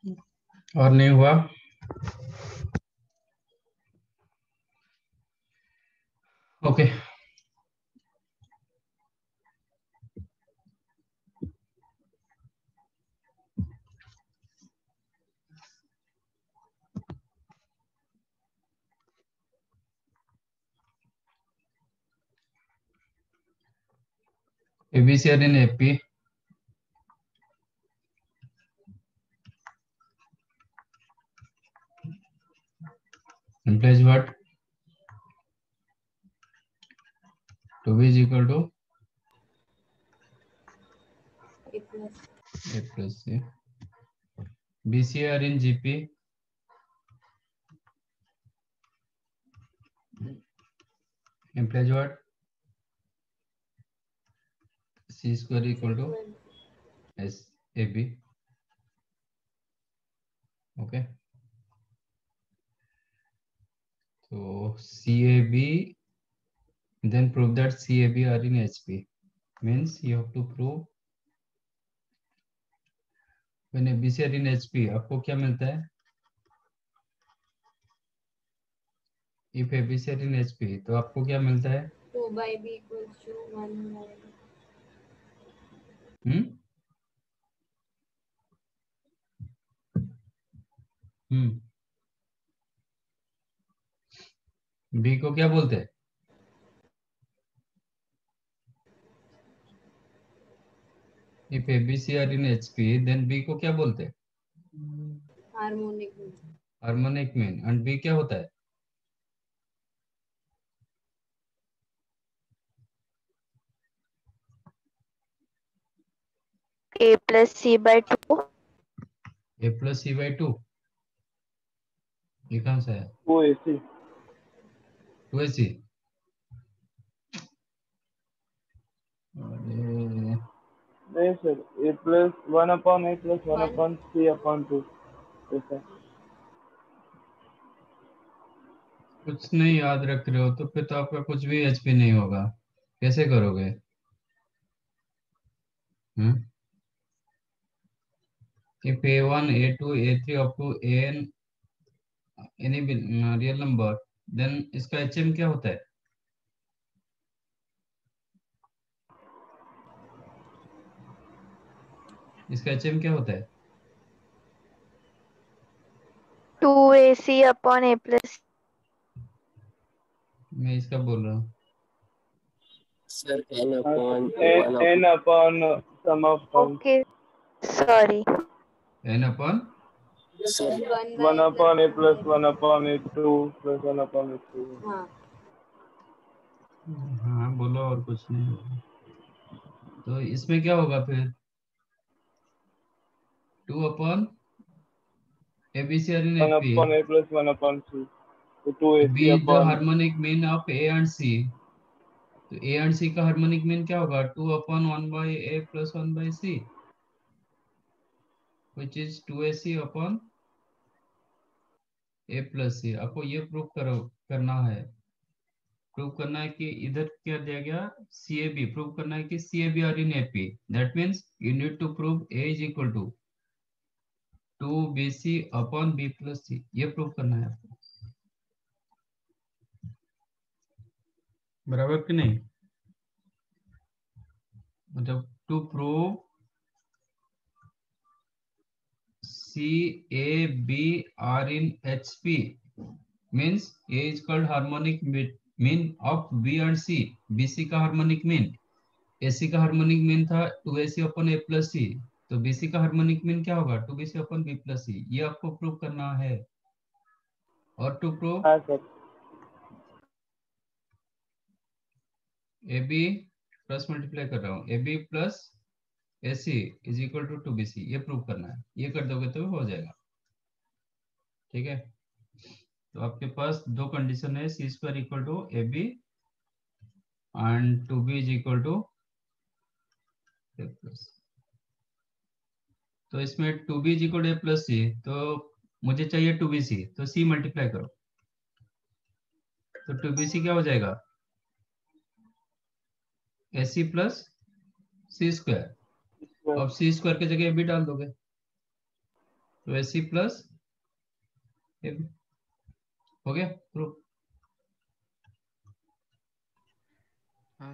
और नहीं हुआ okay
ABC N AP implies what 2b is equal to
a plus
a plus c bc are in gp implies what c square equal to s ab okay So CAB, then prove that CAB are in HP. Means you have to prove when ABC are in HP, आपको क्या मिलता है If ABC are in HP, तो आपको क्या मिलता है
Two by B equals to one by. Hmm
B को क्या बोलते हैं if A B C are in H P then B को क्या बोलते
हैं harmonic mean
harmonic mean and B क्या होता है ए plus C by two A plus C by two ये कहां से है वो ऐसे Who is he? कुछ नहीं याद रख रहे हो तो फिर तो आपका कुछ भी एच पी नहीं होगा कैसे करोगे hmm if a1 a2 then इसका एच क्या होता है इसका एच क्या होता है
टू ए सी अपॉन ए प्लस
मैं इसका बोल रहा हूँ sir N upon N upon sum of
okay sorry N upon हाँ।,
हाँ बोलो और कुछ नहीं तो इसमें क्या होगा फिर two upon ABC harmonic mean of A and सी तो ए एंड सी का हार्मोनिक मीन क्या होगा two upon one by A plus one by C which is two A C upon A plus सी आपको ये प्रूव करो करना है प्रूव करना है कि इधर क्या दिया गया सी ए बी प्रूव करना है कि सी A B are in A P that means you need to prove A is equal to two B C upon B plus सी ये प्रूव करना है आपको बराबर कि नहीं मतलब to prove C A B R in H P means A is called harmonic mean of B and C. B C का harmonic mean, A C का harmonic mean था A C upon A plus C. तो B C का harmonic mean क्या होगा B C upon B plus C. ये आपको prove करना है. और to prove? हाँ सर. AB प्लस मल्टीप्लाई कर रहा हूँ A B plus S C is equal to two B C ये प्रूव करना है ये कर दोगे तो हो जाएगा ठीक है तो आपके पास दो कंडीशन है सी square equal to A B and two B is equal to plus तो इसमें two B is equal A plus सी तो मुझे चाहिए टू बी सी तो सी मल्टीप्लाई करो तो टू बी सी क्या हो जाएगा A C plus C square अब सी स्क्वायर की जगह ए बी डाल दोगे तो A C plus A B हो गया प्रूफ हाँ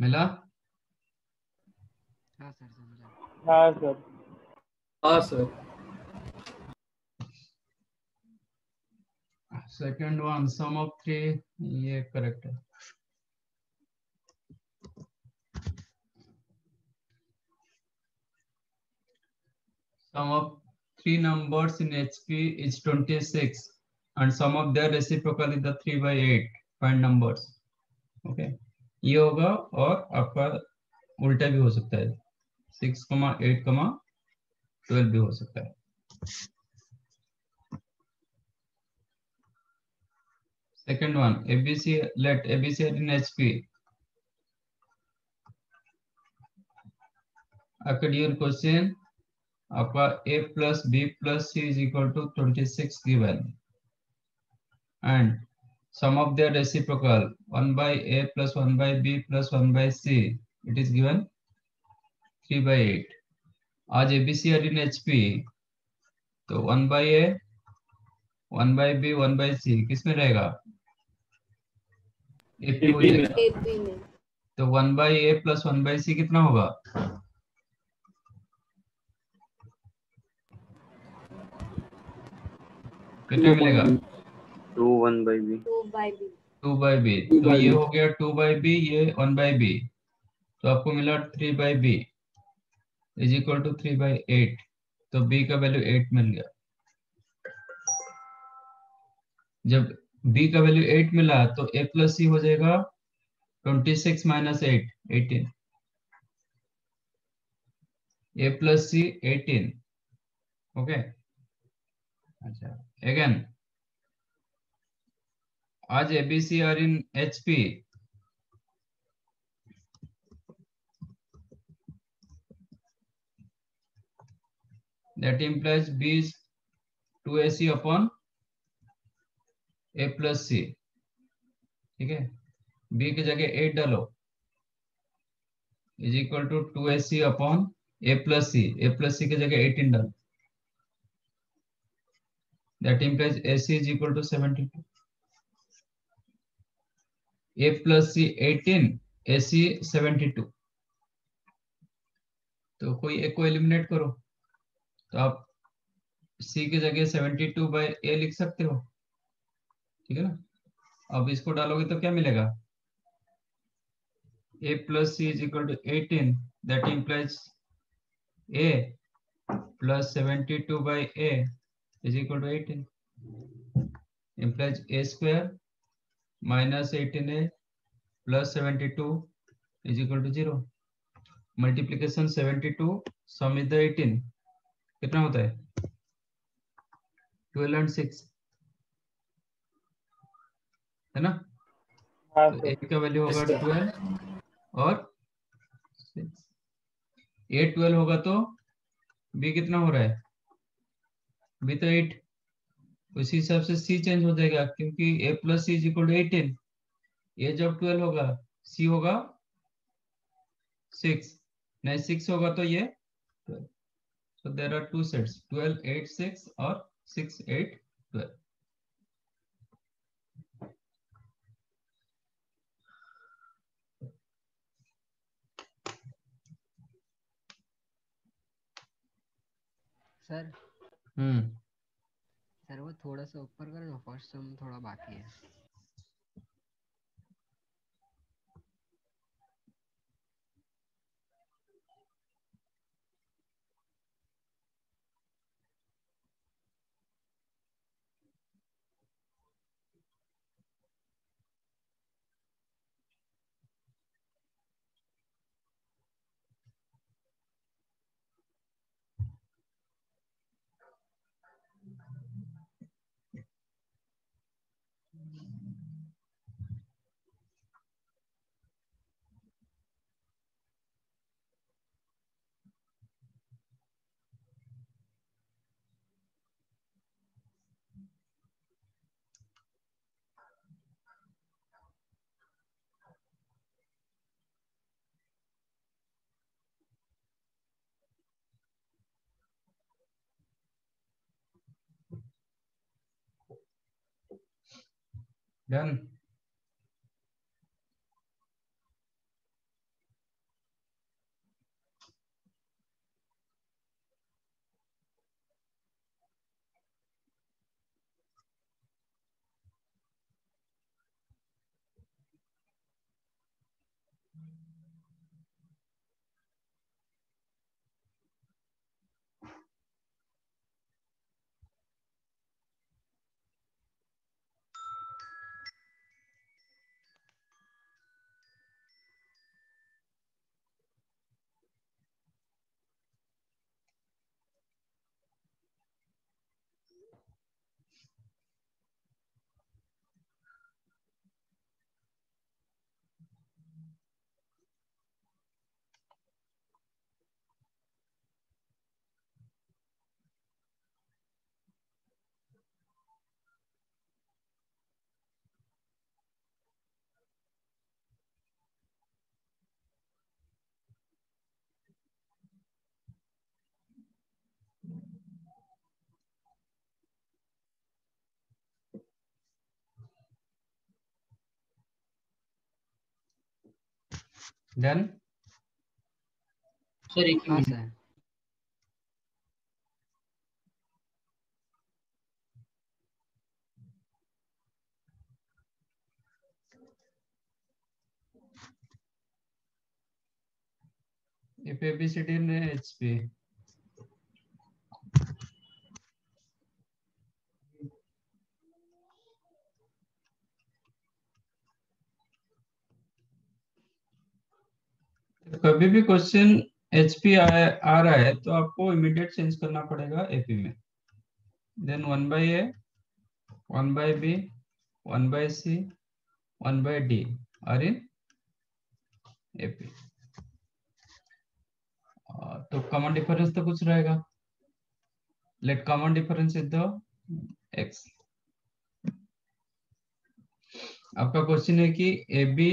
मिला हाँ सर समझा second one sum of three ये करेक्ट है sum of three numbers in HP is 26 and sum of their reciprocal is the 3 by 8 find numbers okay ये होगा और आपका उल्टा भी हो सकता है Six comma eight comma twelve भी हो सकता है second one ABC let ABC in HP academic question आपका a plus b plus c is equal to 26 given and sum of their reciprocal 1 by a plus 1 by b plus 1 by c it is given 3 by 8 as ABC are in HP तो 1 by a 1 by b 1 by c किसमें रहेगा AP में तो 1 by a plus 1 by c कितना होगा कितना मिलेगा two one by B two by B तो ये हो गया टू बाई बी ये वन बाई बी तो आपको मिला three by B is equal to three by eight तो बी का वैल्यू एट मिल गया जब b का वैल्यू एट मिला तो a प्लस सी हो जाएगा twenty six minus eight eighteen A plus C eighteen okay अच्छा again as abc are in hp that implies b is 2ac upon a plus c ठीक है b की जगह eight डालो is equal to 2ac A C upon A plus C A plus सी की जगह 18 डालो that implies AC is equal to 72. A plus C 18, AC 72. तो कोई एक को एलिमिनेट करो तो आप C की जगह 72 टू बाई ए लिख सकते हो ठीक है ना अब इसको डालोगे तो क्या मिलेगा A plus C is equal to 18 that implies A plus 72 by A is equal to 18 implies a square minus 18a plus 72 is equal to zero multiplication 72 sum is the 18 कितना होता है 12 and 6 है ना तो a का value होगा
12
और 6 a 12 होगा तो b कितना हो रहा है भी तो एट उसी हिसाब से सी चेंज हो जाएगा क्योंकि ए plus C is equal to eighteen A जब ट्वेल्व होगा सी होगा सिक्स नहीं सिक्स होगा तो ये twelve so there are two sets twelve eight six और सिक्स एट ट्वेल्व सर हम्म सर्व थोडस ऑफर कर ना फर्स्ट सम थोडं बाकी आहे
Done. देन सर एक हाँ sir
if ABCD in HP. कभी भी क्वेश्चन एचपी आ, रहा है तो आपको इमीडिएट चेंज करना पड़ेगा एपी में then one by A one by B one by C one by D और इन एपी तो कॉमन डिफरेंस तो कुछ रहेगा let common difference is the x आपका क्वेश्चन है कि A B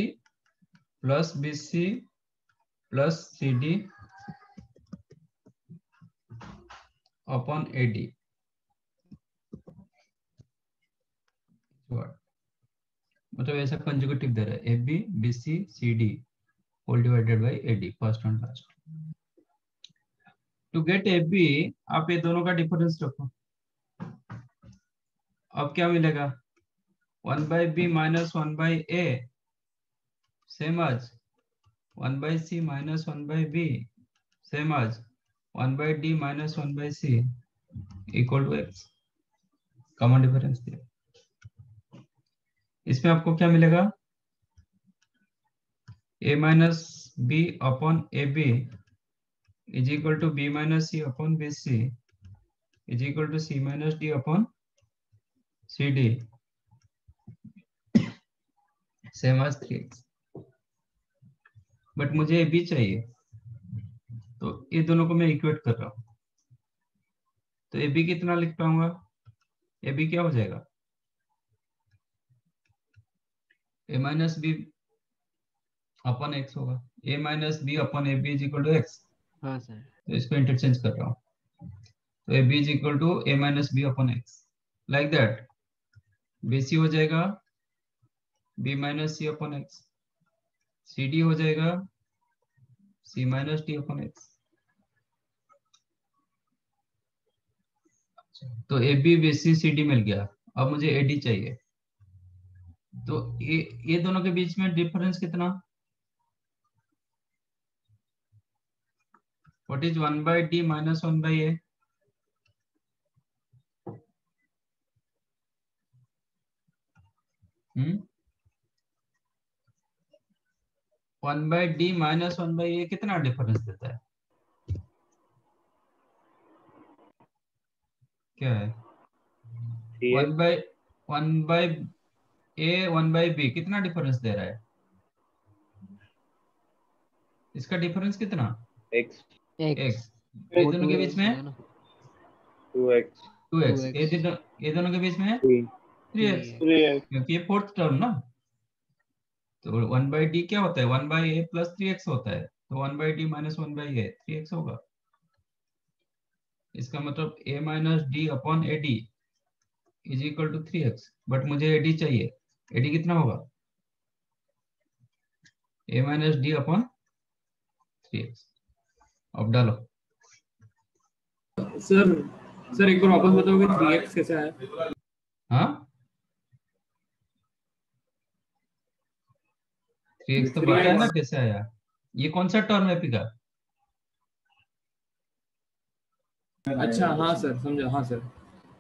plus B C plus C D upon A D मतलब ऐसा कंजुगेटिव दे रहा है A B B C C D whole divided by A D first and last to get A B आप ये दोनों का डिफरेंस रखो अब क्या मिलेगा one by B minus one by A same आज 1 by c minus 1 by b same as 1 by d minus 1 by c equal to x common difference दिया इसमें आपको क्या मिलेगा a minus B upon A B is equal to B minus C upon B C is equal to C minus D upon C D same as three x but मुझे B चाहिए तो ये दोनों को मैं इक्वेट कर रहा हूं तो ए बी कितना लिख पाऊंगा ए बी क्या हो जाएगा A minus B upon x होगा ए minus B upon A B is equal to x तो इसको इंटरचेंज कर रहा हूँ तो A B is equal to A minus B upon x like that B C हो जाएगा B minus C upon x C D हो जाएगा C minus D upon x तो A B B C C D मिल गया अब मुझे A D चाहिए तो ये ये दोनों के बीच में डिफरेंस कितना what is one by D minus one by A hmm one by D minus one by ए कितना डिफरेंस देता है क्या है one by one by A one by B कितना डिफरेंस दे रहा है इसका डिफरेंस कितना एक्स एक्स दोनों के बीच में टू एक्स टू एक्स ये दोनों के बीच में थ्री एक्स क्योंकि ये फोर्थ टर्म ना तो वन बाई डी क्या होता है one by A plus three x होता है तो one by D minus one by A three x होगा इसका मतलब ए minus D upon A D is equal to three x but मुझे ए डी चाहिए ए डी कितना होगा ए minus D upon three x अब डालो सर सर एक बार वापस बताओगे थ्री एक्स कैसा है हाँ तो कैसे आया ये कौन सा टर्म है पिका अच्छा हाँ सर समझा हाँ sir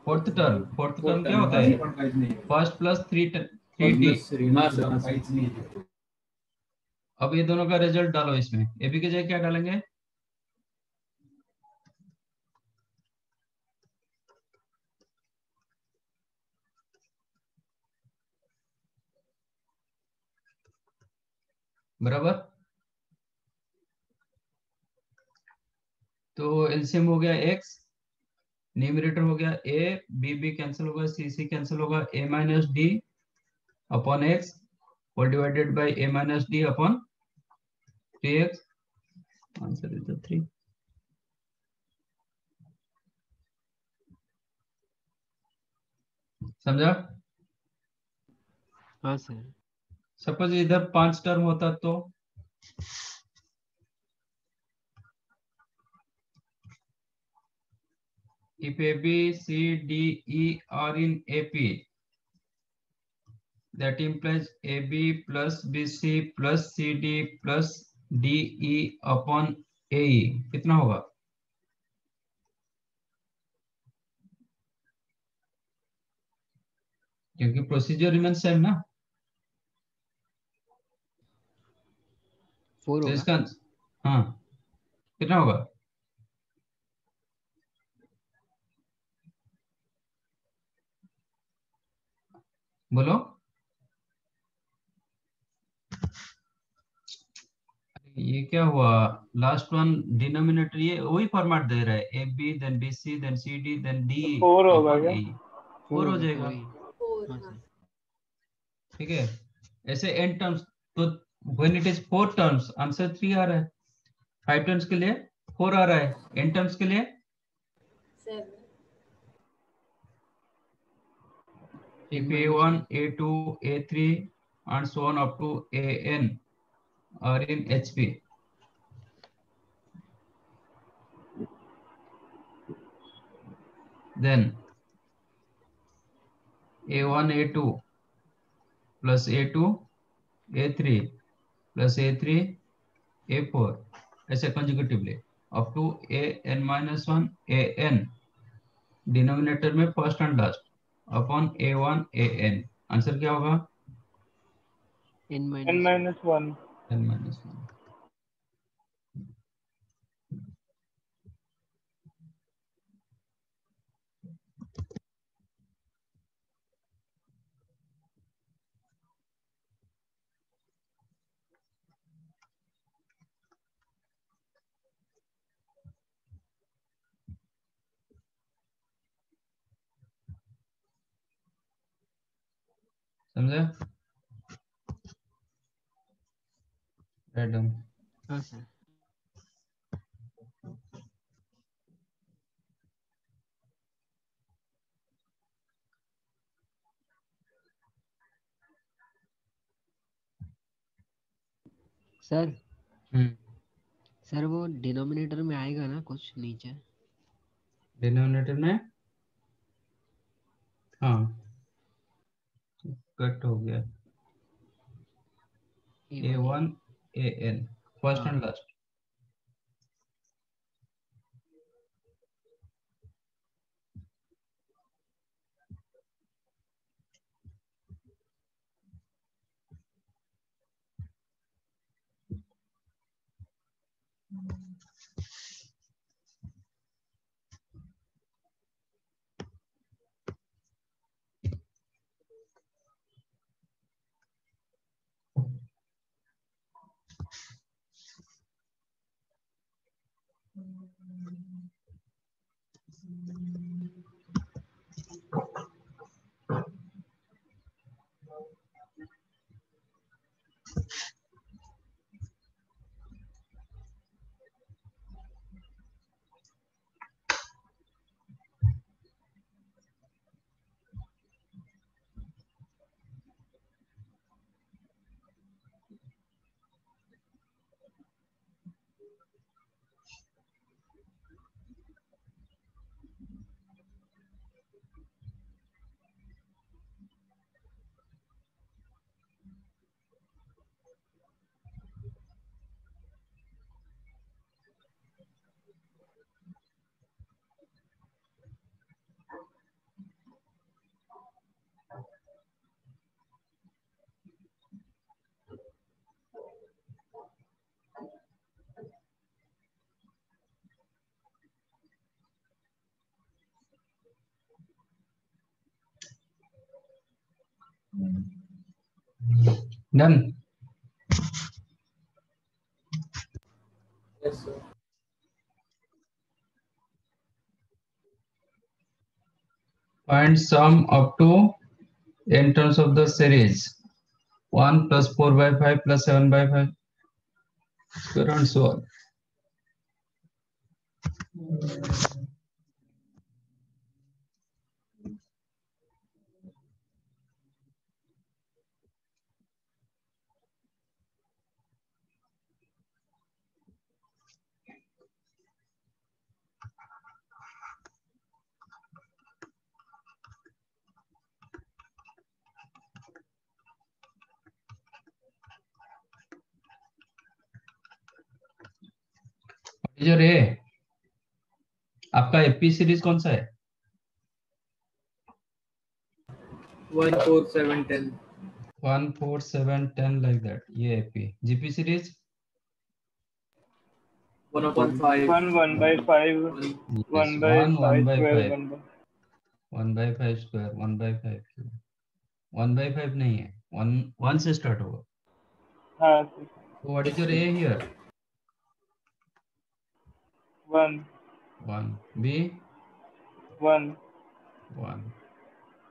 fourth term fourth term क्या होता है first plus three three T अब ये दोनों का रिजल्ट डालो इसमें एपी के जगह क्या डालेंगे बराबर तो एलसीएम हो गया एक्स न्यूमिनेटर हो गया ए बी बी कैंसिल होगा सी सी कैंसिल होगा ए माइनस डी अपॉन एक्स और divided by A minus D upon three x answer is the three समझा हाँ सर सपोज इधर पांच टर्म होता तो if A B C D E are in A P that implies A B plus B C plus C D plus D E upon A कितना होगा क्योंकि procedure remain same ना four होगा इसका हाँ कितना होगा बोलो ये क्या हुआ लास्ट वन डिनोमिनेटर ये वही फॉर्मेट दे रहा है A B then B C then C D then D four होगा e। क्या फोर हो जाएगा हाँ। ठीक है ऐसे एन टर्म्स तो when it is four terms answer three आ रहा है फाइव टर्म्स के लिए फोर आ रहा है n टर्म्स के लिए if a1 a2 a3 and so on up to an are in hp then a1 a2 plus a2 a3 plus A3, A4 ऐसे consecutively up to A N minus one A N denominator में first and last upon A one A N answer क्या होगा N minus one N minus one समझे रैडम sir sir sir वो denominator में आएगा ना कुछ नीचे डिनोमिनेटर में हाँ कट हो गया ए one A N first and last
Thank you.
Done
yes sir find sum up to in terms of the series 1 plus 4 by 5 plus 7 by 5 square and so on जो रे आपका एपी सीरीज कौन सा है like that ये AP GP series नहीं है one one से स्टार्ट होगा हाँ so what is your One. One. B. One. One.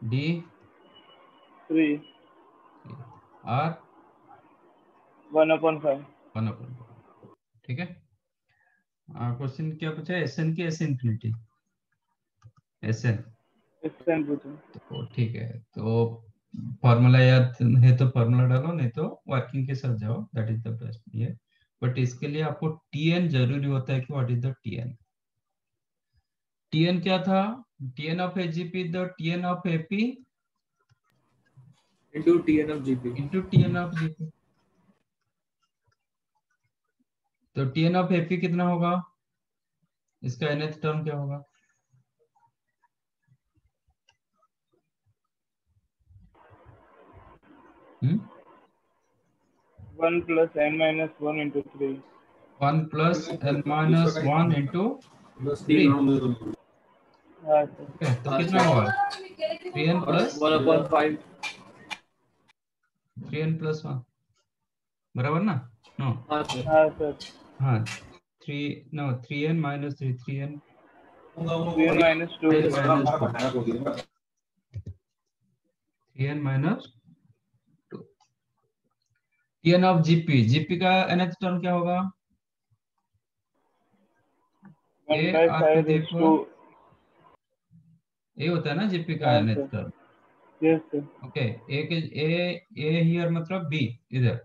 D. Three. R. One upon five. One upon ठीक है क्वेश्चन uh, क्या पूछा है एस एन की S infinity S N S N तो ठीक है तो फॉर्मूला याद है तो फॉर्मूला डालो नहीं तो वर्किंग के साथ जाओ दैट इज द बेस्ट ये बट इसके लिए आपको टीएन जरूरी होता है कि what is the TN TN क्या था TN of AGP the TN of AP into TN of GP into TN of GP तो टीएन ऑफ एपी कितना होगा इसका एथ टर्म क्या होगा हम्म one plus n minus one into three. One plus n minus one into three.
Okay,
तो कितना Three n plus one upon five. Three n plus one. बराबर ना? No. हाँ sir. हाँ. Three no three n minus three three n. Three n minus two. Three n minus N of GP GP का nth term क्या होगा A होता है ना जीपी का एनएच टर्म ओके ए के ए ए हियर मतलब बी इधर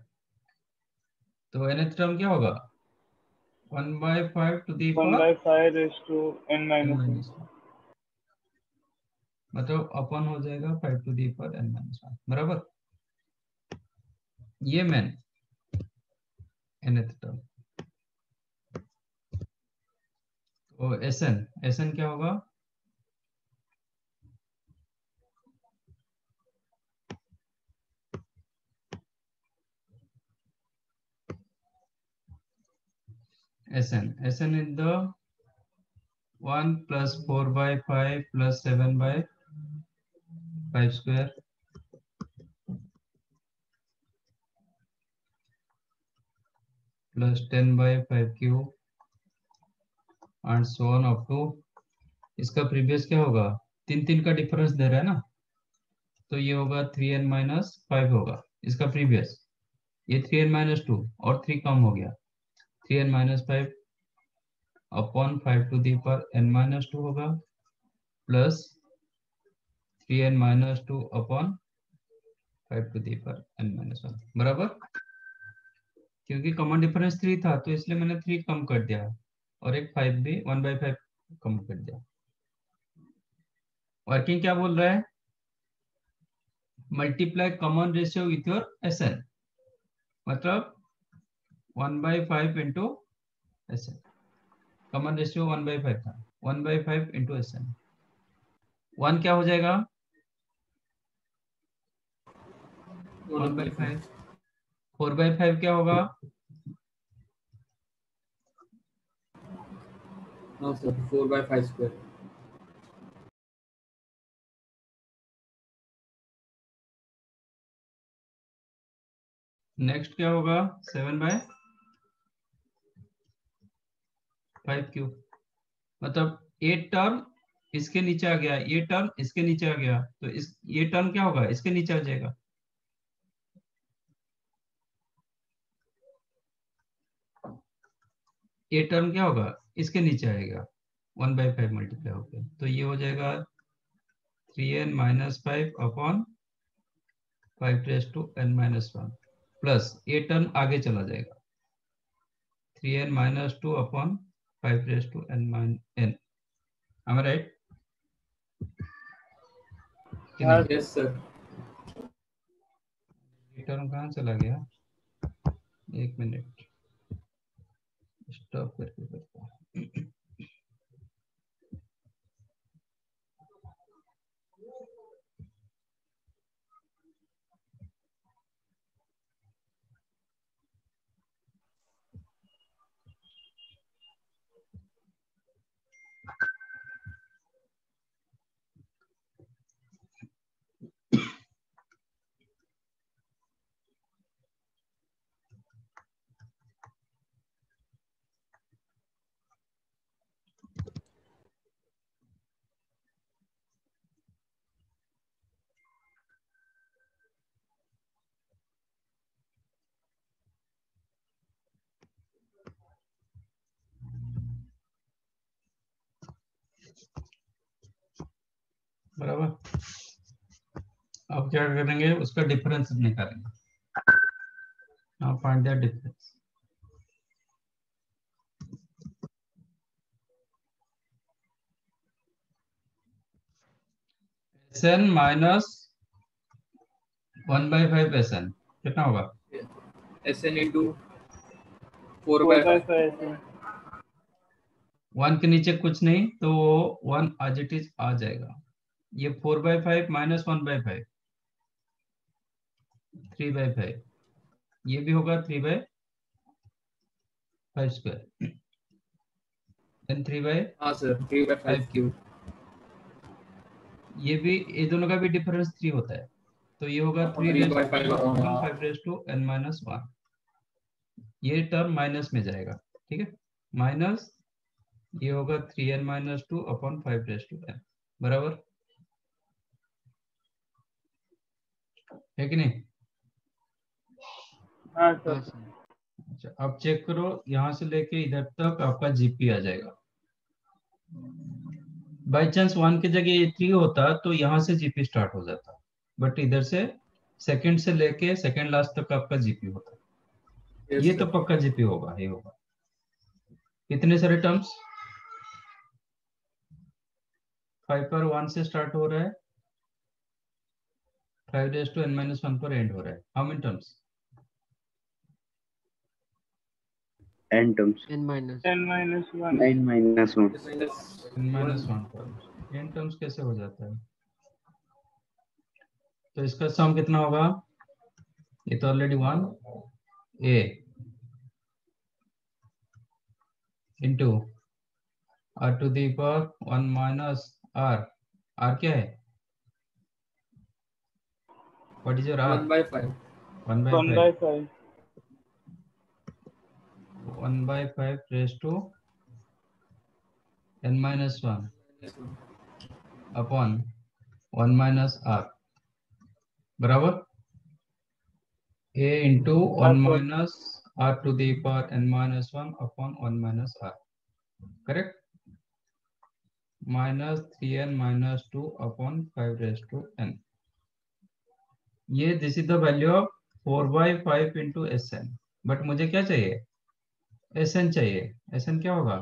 तो एनएच टर्म क्या होगा one by five to the one by five raise to N minus मतलब अपन हो जाएगा फाइव टू दी पर एन माइनस वन बराबर Yemen, nth term. तो Sn, Sn क्या होगा Sn. Sn is the 1 plus 4 by 5 plus 7 by 5 square plus 10 by 5 cube and so on up to इसका previous क्या होगा तीन तीन का डिफरेंस दे रहा है ना तो ये होगा थ्री एन माइनस फाइव होगा इसका प्रीवियस ये थ्री एन माइनस टू और थ्री कम हो गया three N minus five upon five to the पर एन माइनस टू होगा plus three N minus two upon five to the पर एन माइनस वन बराबर क्योंकि कॉमन डिफरेंस थ्री था तो इसलिए मैंने थ्री कम कर दिया और एक फाइव भी वन बाई फाइव कम कर दिया वर्किंग क्या बोल रहा है multiply common ratio with your S मतलब one by five into S N common ratio one by five था one by five into S N one क्या हो जाएगा one by five four by five क्या होगा हाँ four by five square next क्या होगा सेवन बाय फाइव क्यू मतलब एट टर्म इसके नीचे आ गया ये टर्म इसके नीचे आ गया तो इस ये टर्म क्या होगा इसके नीचे आ जाएगा ये टर्म क्या होगा इसके नीचे आएगा वन बाई फाइव मल्टीप्लाई होकर तो ये हो जाएगा three N minus five upon five plus two N minus one plus ये टर्म आगे चला जाएगा three N minus two upon five plus two N minus N am right term कहा चला गया एक मिनट stop it with क्या करेंगे उसका डिफरेंस निकालेंगे now find the difference sn minus 1 by 5 कितना होगा S N into four by five one के नीचे कुछ नहीं तो वन आज इट इज आ जाएगा ये four by five minus one by five three by five ये भी होगा three by five square three by three by five cube ये भी ये दोनों का भी डिफरेंस थ्री होता है तो ये होगा three five raise to N minus one ये टर्म माइनस में जाएगा ठीक है माइनस ये होगा three N minus two upon five raise to N बराबर है कि नहीं हाँ, हाँ अच्छा, अब चेक करो यहाँ से लेके इधर तक आपका जीपी आ जाएगा बाई चांस वन की जगह थ्री होता तो यहाँ से जीपी स्टार्ट हो जाता बट इधर से सेकंड से लेके सेकंड लास्ट तक आपका जीपी होता yes, ये sir. तो पक्का जीपी होगा ये होगा कितने सारे टर्म्स फाइव पर वन से स्टार्ट हो रहा है five days to N minus one पर एंड हो रहा है how many terms n terms. n minus. n minus one. n minus one. n minus one terms. n terms कैसे हो जाता है? तो इसका सम कितना होगा? ये तो already one a into r to the power one minus r. r क्या है? What is your r? One by five. One by five. One by five raise to N minus one upon one minus R बराबर A into one minus are to the power N minus one upon one minus R correct minus three N minus two upon five raise to N ये this is the value of four by five into S N but मुझे क्या चाहिए S N चाहिए S N क्या होगा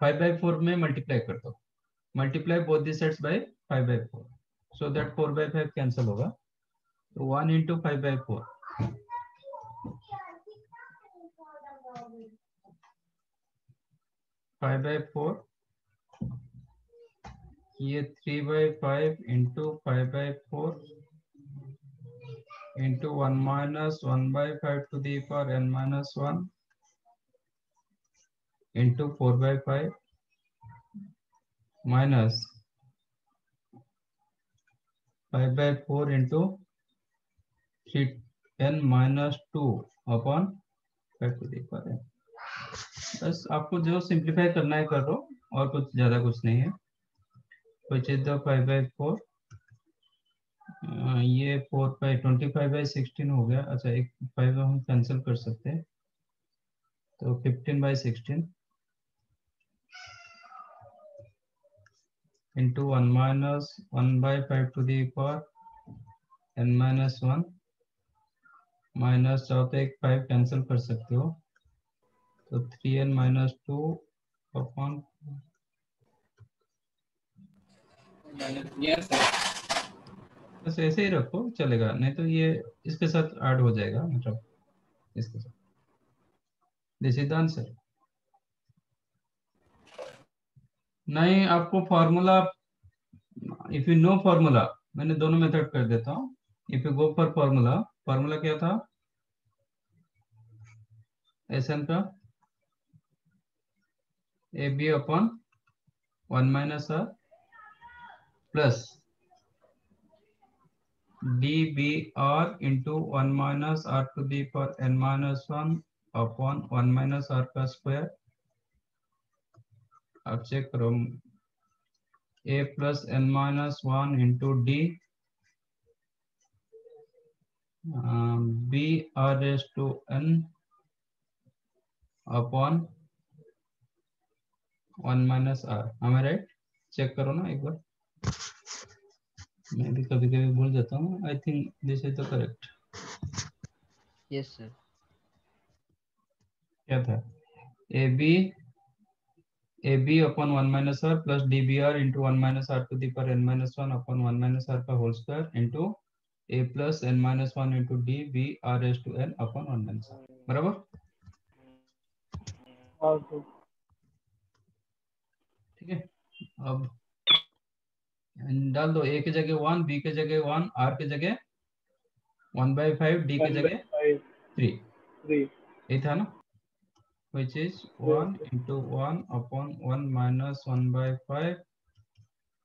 five by four में multiply कर दो multiply both the sets by five by four so that four by five cancel होगा तो one into five by four five by four ये three by five into five by four into one minus one by five to the power N minus one into 4 by 5 minus 5 by 4 into 3 n minus 2 upon 5 to the power n बस आपको जो simplify करना है करो और कुछ ज्यादा कुछ नहीं है which is the 5 ये four by twenty five by sixteen हो गया अच्छा एक फाइव हम कैंसिल कर सकते हैं तो fifteen by sixteen into 1 minus 1 by 5 to the power n minus 1 minus of तो एक फाइव कैंसिल कर सकते हो तो थ्री एन माइनस टू बस ऐसे ही रखो चलेगा नहीं तो ये इसके साथ ऐड हो जाएगा मतलब इसके साथ दिस इज द आंसर नहीं आपको formula if you know formula मैंने दोनों मेथड कर देता हूँ if you go for formula formula क्या था एस एन का A B upon one minus are plus D B are into one minus are to the पर N minus one upon one minus are का square अब check करो ए plus N minus one into D B R S to N upon one minus r हमें right check करो ना एक बार मैं भी कभी कभी भूल जाता हूँ I think this is the correct yes sir क्या था A B ab upon 1 minus r plus dbr into 1 minus r to the power n minus 1 upon 1 minus r one minus are का whole square into A plus N minus one into D B are S बराबर ठीक है अब डाल दो a के जगह one b के जगह वन आर के जगह वन बाई फाइव डी के जगह थ्री थ्री था ना which is 1 into 1 upon 1 minus 1 by 5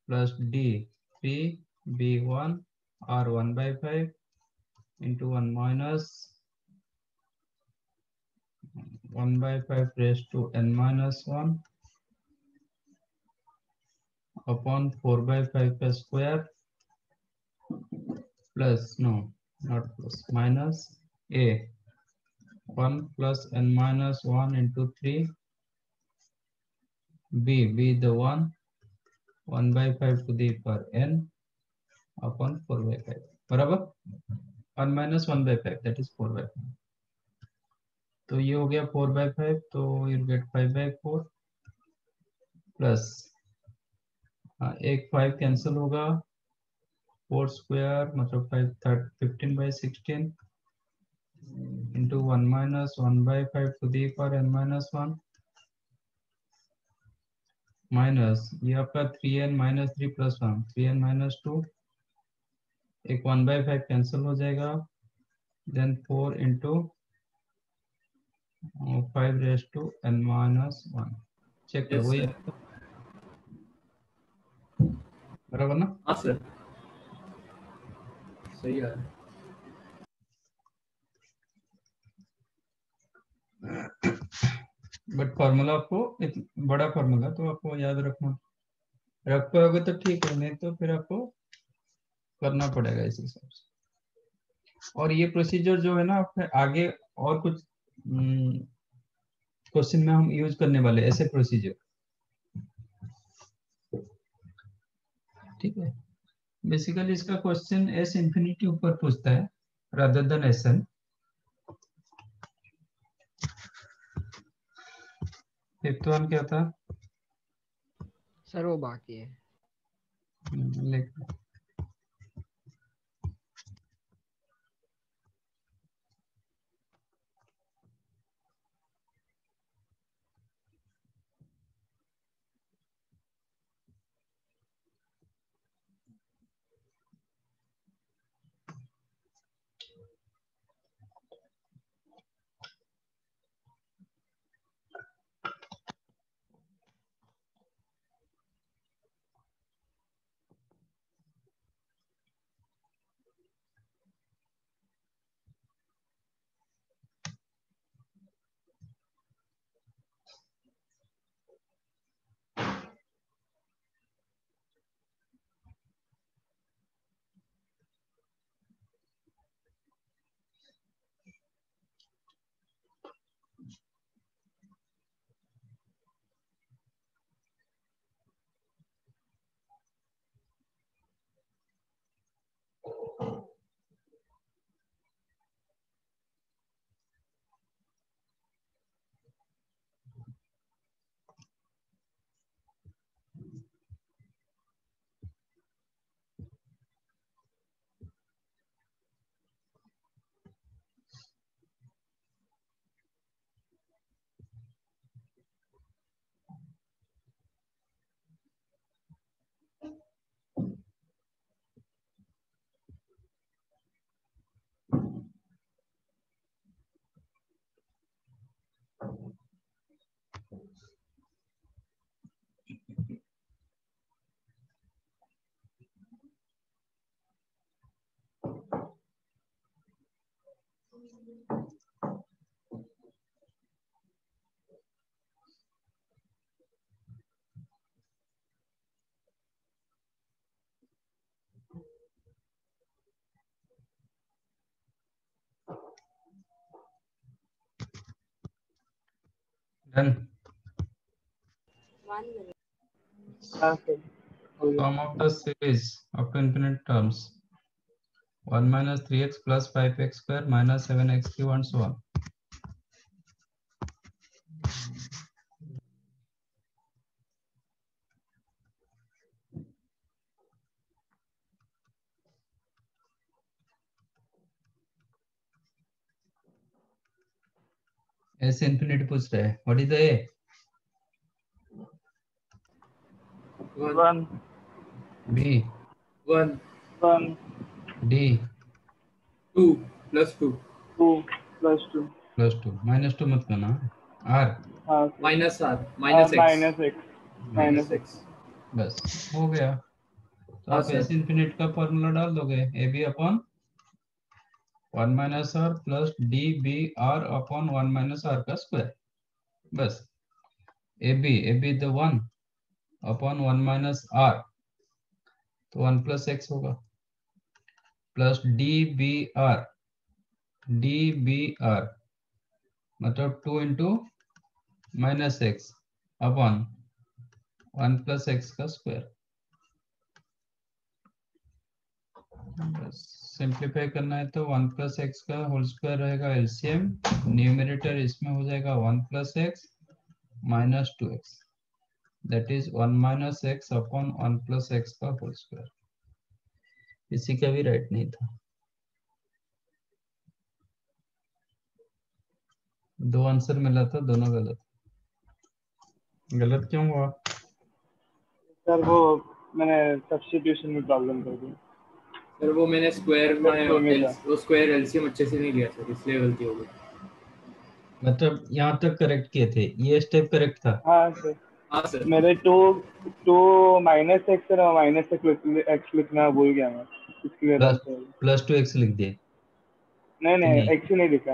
plus D, P, B1 r 1 by 5 into 1 minus 1 by 5 raised to n minus 1 upon 4 by 5 square plus no not plus minus a 1 plus n minus 1 into 3. B, B the 1, 1 by 5 to the power n upon 4 by 5. बराबर 1 minus 1 by 5 that is 4 by 5. तो ये हो गया 4 by 5 तो you'll get 5 by 4 plus एक 5 cancel होगा 4 square मतलब 5 15 by 16 into 1 minus 1 by 5 to the power n minus 1 minus ये आपका three N minus three plus one three N minus two एक वन by फाइव cancel हो जाएगा then four into five raised to n minus one check yes, वही बराबर ना हाँ sir सही है बट फॉर्मूला आपको एक बड़ा फार्मूला तो आपको याद रखना रख पाओगे तो ठीक है नहीं तो फिर आपको करना पड़ेगा इस हिसाब से और ये प्रोसीजर जो है ना आपके आगे और कुछ क्वेश्चन हम्म, में हम यूज करने वाले ऐसे प्रोसीजर ठीक है बेसिकली इसका क्वेश्चन एस इंफिनिटी ऊपर पूछता है राधर देन एस एन एक तो क्या था
सर वो बाकी है
हम्म, लेकिन Done. One minute. Okay. Sum of the series of infinite terms. 1 minus 3x plus 5x square minus 7x cube and so on. ऐसे इंफिनिटी पूछ रहा है what is the A one B one one d 2 plus 2 2 plus 2 plus 2 minus 2 मत करना r r minus r minus r, x minus x minus x बस हो गया तो आप s इंफिनिट का फार्मूला डाल दोगे ab upon 1 minus r plus dbr upon 1 minus r का square बस ab ab the 1 upon 1 minus r तो 1 plus x होगा plus D B R D B are मतलब two into minus x upon one plus x का square simplify करना है तो one plus x का होल स्क्वायर रहेगा एलसीएम न्यूमिनेटर इसमें हो जाएगा one plus x minus two X that is one minus x upon one plus x का होल स्क्वायर किसी का भी राइट नहीं था दो आंसर मिला था दोनों गलत गलत क्यों हुआ सर वो मैंने सब्स्टिट्यूशन में प्रॉब्लम कर दी सर वो मैंने स्क्वायर में वो स्क्वायर एलसीएम अच्छे से नहीं लिया सर इसलिए गलती हो गई मतलब यहाँ तक करेक्ट किए थे ये स्टेप करेक्ट था हाँ सर हाँ सर मेरे टू टू माइनस एक्स और माइनस एक्स लिखना भूल गया मैं प्लस टू एक्स लिख दिए नहीं नहीं एक्स ही नहीं लिखा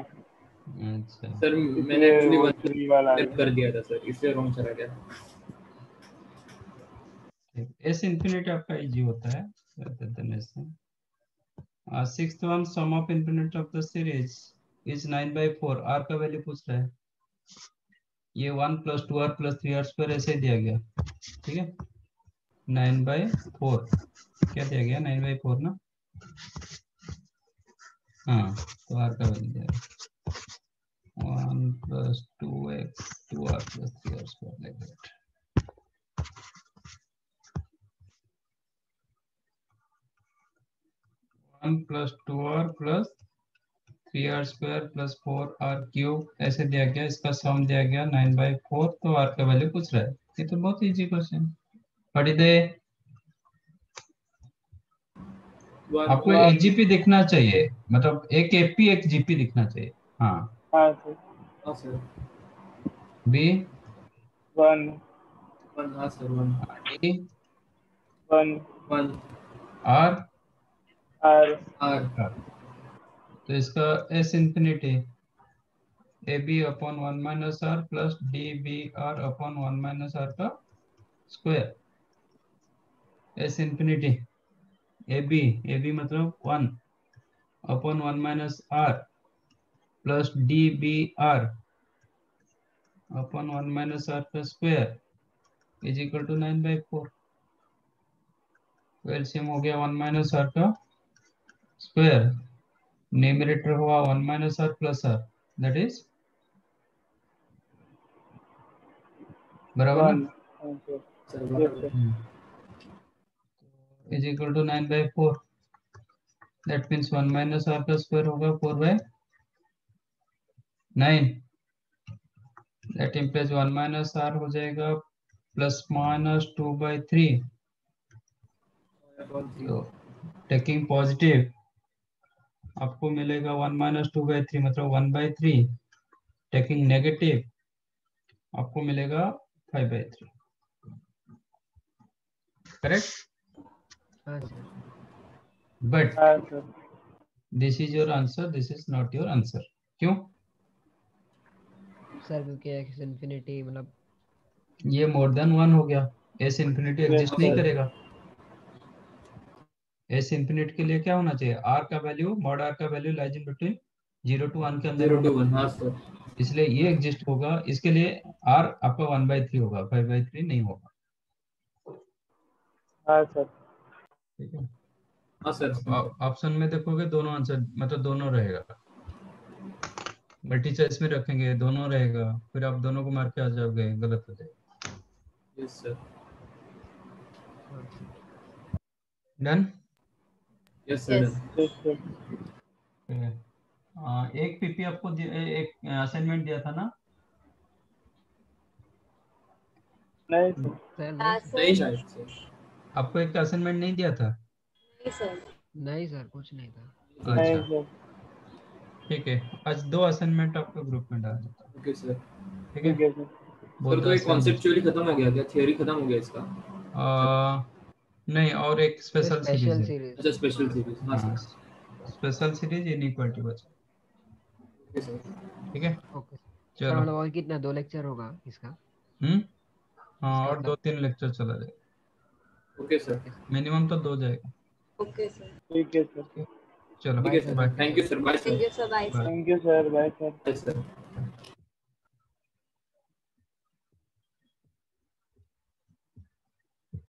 अच्छा सर मैंने एक्चुअली वन थ्री वाला कर दिया था सर इससे रॉन्ग चला गया एस इंफिनिटी आपका इजी होता है sixth one sum of infinite of the series is nine by four are का वैल्यू पूछ रहा है ये one plus two are plus three are square ऐसे दिया गया ठीक है नाइन बाय फोर क्या दिया गया नाइन बाई फोर ना हाँ तो आर का बन गया one plus two x two are plus three are square like that one plus two are plus three are square plus four are cube ऐसे दिया गया इसका सम दिया गया नाइन बाई फोर तो आर का वैल्यू पूछ रहा है ये तो बहुत इजी क्वेश्चन पढ़ी दे आपको एक जीपी दिखना चाहिए मतलब एक एपी एक जीपी दिखना चाहिए हाँ बी हाँ हाँ वन वन हाँ sir one D one one are are are तो इसका S infinity A B upon one minus are plus D B are upon one minus are का square S infinity A B A B मतलब one upon one minus are plus D B are upon one minus are का square is equal to nine by four एल्सियम हो गया one minus are का square numerator हुआ one minus are plus are that is बराबर is equal to nine by four that means one minus are का square होगा four by nine that implies one minus are हो जाएगा plus minus two by three taking positive आपको मिलेगा one minus two by three मतलब one by three taking negative आपको मिलेगा five by three correct but this is your answer this is not your answer क्यों sir क्योंकि x infinity मतलब ये more than 1 हो गया s इंफिनिटी एग्जिस्ट नहीं करेगा s इंफिनिट के लिए क्या होना चाहिए r का वैल्यू मॉड r का value lies in between 0 to 1 के अंदर 0 टू 1 हां सर इसलिए ये एग्जिस्ट होगा इसके लिए r आपका 1/3 होगा 5/3 नहीं होगा हां सर हाँ सर ऑप्शन में देखोगे दोनों आंसर मतलब दोनों रहेगा मल्टी चॉइस में रखेंगे दोनों रहेगा फिर आप दोनों को मार के आ जाओगे गलत हो जाएगा डन यस सर एक पीपी आपको एक असाइनमेंट दिया था ना नहीं नहीं शायद आपको एक असाइनमेंट तो नहीं दिया था नहीं सर नहीं सर कुछ नहीं था अच्छा। ठीक है आज दो असाइनमेंट आपको ग्रुप में डाल देता ओके सर ठीक है सर तो कॉन्सेप्चुअली खत्म हो गया क्या थ्योरी खत्म हो गया इसका नहीं और एक स्पेशल सीरीज अच्छा special series special series inequality ठीक है ओके चलो और कितना दो लेक्चर होगा इसका हम्म हाँ और दो तीन लेक्चर चला जाएगा ओके सर मिनिमम तो दो जाएगा ओके सर ठीक है सर चलो ठीक है sir thank you sir bye thank you sir bye thank you sir bye sir